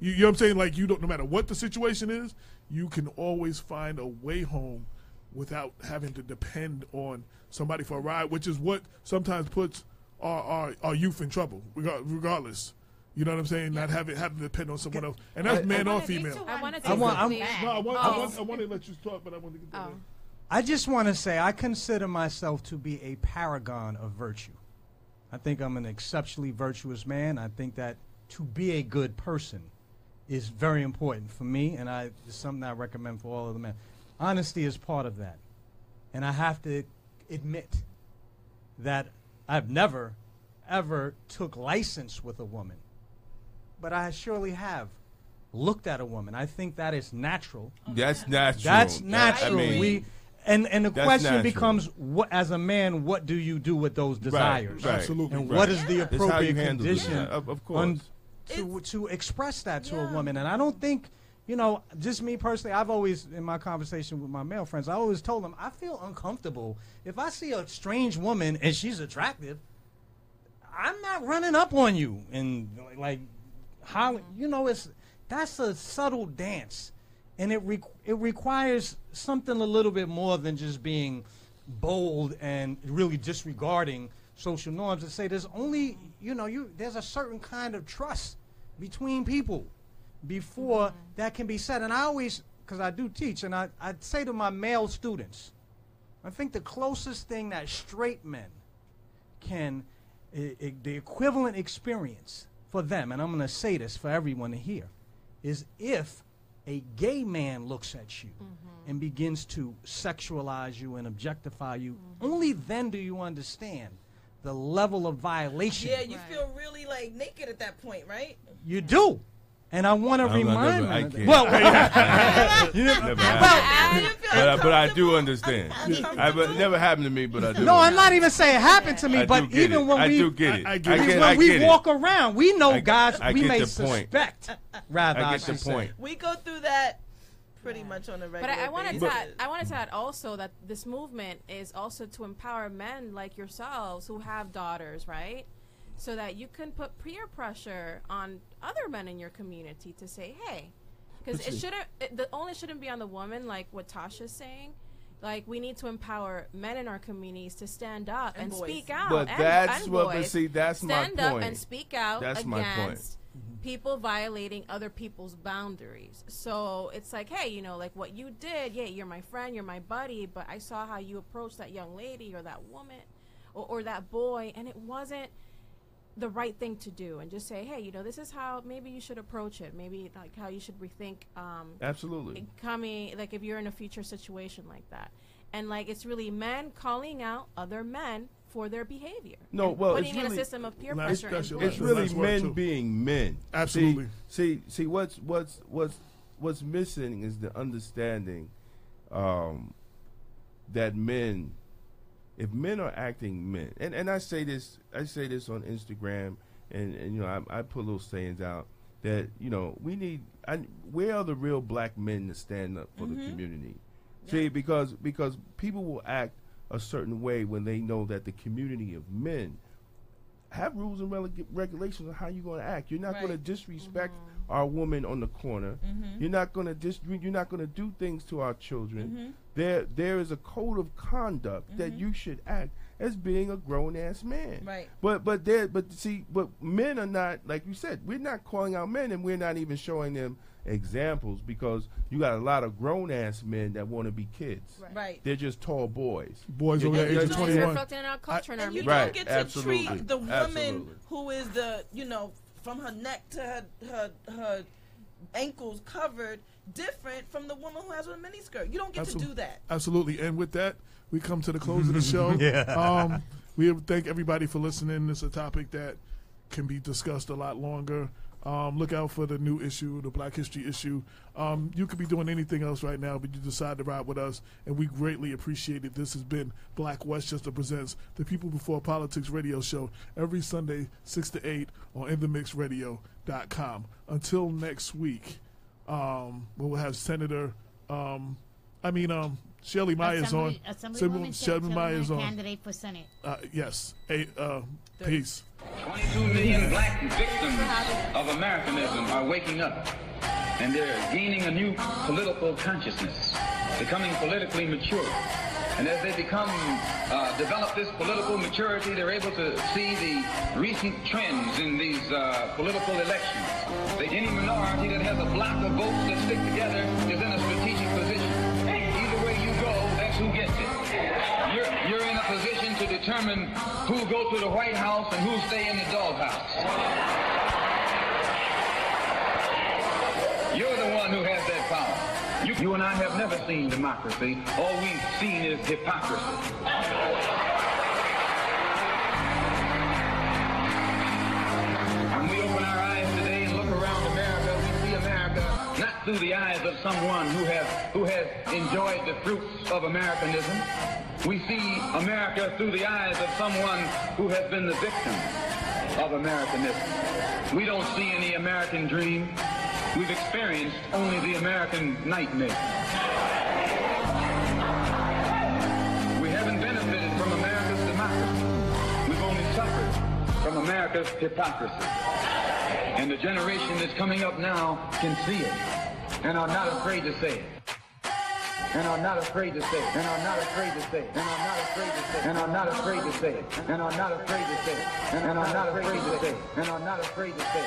You, you know what I'm saying? Like you don't, no matter what the situation is, you can always find a way home without having to depend on somebody for a ride, which is what sometimes puts our our, our youth in trouble, regardless. You know what I'm saying? Not having having to depend on someone else, and that's I- man I or wanted- female. I wanted to I want- I'm- No, I want, Oh. I want, I want to let you talk, but I want to get that. Oh. in. I just want to say I consider myself to be a paragon of virtue. I think I'm an exceptionally virtuous man. I think that to be a good person is very important for me, and I it's something I recommend for all of the men. Honesty is part of that, and I have to admit that I've never, ever took license with a woman, but I surely have looked at a woman. I think that is natural. Oh, that's natural. That's That- natural. I mean, we and and the question natural. becomes, what as a man, what do you do with those desires? right. Absolutely. And Right. what is the It's how you appropriate condition Yeah, of, of course. un- to to express that to a woman? And I don't think, you know, just me personally, I've always in my conversation with my male friends, I always told them I feel uncomfortable if I see a strange woman and she's attractive. I'm not running up on you and like how you know it's that's a subtle dance and it re- it requires something a little bit more than just being bold and really disregarding social norms to say there's only you know you there's a certain kind of trust between people before mm-hmm. that can be said. And I always because I do teach and I I say to my male students I think the closest thing that straight men can i- i- the equivalent experience for them, and I'm going to say this for everyone to hear, is if a gay man looks at you mm-hmm. and begins to sexualize you and objectify you, mm-hmm. only then do you understand the level of violation yeah you Right. feel really like naked at that point right you do. And I want to remind never- I can't. Well, Never happened. You feel but, I, but I do understand. I, but it never happened to me, but I do. no, I'm not even saying it happened to me, I but even it. when I we do get it. I- I I get it. I when we get it. walk around, we know, I- guys, I we get may the point. suspect. Rather, I I get the say. point. we go through that pretty much on a regular But I, I wanted to add, I wanted to add also that this movement is also to empower men like yourselves who have daughters, right? So that you can put peer pressure on other men in your community to say, hey, because it shouldn't, it, the only shouldn't be on the woman, like what Tasha's saying. Like we need to empower men in our communities to stand up And and, speak out. But and, that's and what. But see, that's my stand up point. and speak out That's my point. Against people violating other people's boundaries. So it's like, hey, you know, like what you did, yeah, you're my friend, you're my buddy, but I saw how you approached that young lady or that woman or, or that boy, and it wasn't the right thing to do. And just say, hey, you know, this is how maybe you should approach it. Maybe like how you should rethink um, Absolutely. coming like if you're in a future situation like that and like it's really men calling out other men for their behavior No, and well, putting it's in a really- system of peer Last pressure and special- bullying. It's That's really nice word, men too. being men. Absolutely. See, see, see, what's what's what's what's missing is the understanding um, that men, if men are acting men, and, and I say this, I say this on Instagram, and, and you know, I, I put little sayings out that you know we need. I, where are the real black men to stand up for the community? See, because because people will act a certain way when they know that the community of men have rules and reg- regulations on how you're going to act. You're not going to Right. disrespect mm-hmm. our woman on the corner. Mm-hmm. You're not going to dis- You're not going to do things to our children mm-hmm. there there is a code of conduct that Mm-hmm. you should act as being a grown ass man. Right. But but there but see but men are not like you said we're not calling out men and we're not even showing them examples because you got a lot of grown ass men that want to be kids. Right. They're just tall boys. Boys over yeah, the age yeah, of 21. reflected in our culture and And you. Right, don't get to absolutely, treat the woman absolutely. who is the, you know, from her neck to her her her ankles covered different from the woman who has a miniskirt. You don't get to do that. Absolutely. And with that, we come to the close of the show. Yeah. Um, we thank everybody for listening. It's a topic that can be discussed a lot longer. Um, look out for the new issue, the Black History issue. Um, you could be doing anything else right now, but you decide to ride with us, and we greatly appreciate it. This has been Black Westchester Presents the People Before Politics radio show every Sunday, 6 to 8 on InTheMixRadio.com. Until next week, um, we'll have Senator, um, I mean, um, Shelley Mayer on. Assembly, Assemblywoman Shelley- Shelley Mayer on. candidate for Senate. Uh, yes. A, uh, peace. 22 million black victims of Americanism are waking up, and they're gaining a new political consciousness, becoming politically mature. And as they become, uh, develop this political maturity, they're able to see the recent trends in these uh, political elections. That any minority that has a block of votes that stick together determine who go to the White House and who stay in the doghouse. You're the one who has that power. You, you and I have never seen democracy. All we've seen is hypocrisy. When we open our eyes today and look around America, we see America not through the eyes of someone who has who has enjoyed the fruits of Americanism. We see America through the eyes of someone who has been the victim of Americanism. We don't see any American dream. We've experienced only the American nightmare. We haven't benefited from America's democracy. We've only suffered from America's hypocrisy. And the generation that's coming up now can see it and are not afraid to say it. And are not afraid to say. And are not afraid to say. And are not afraid to say. And are not afraid to say. And are not afraid to say. And are not afraid to say. And are not afraid to say.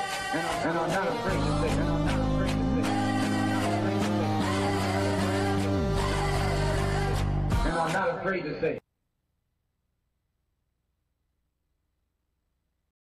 And are not afraid to say. And. And are not afraid to say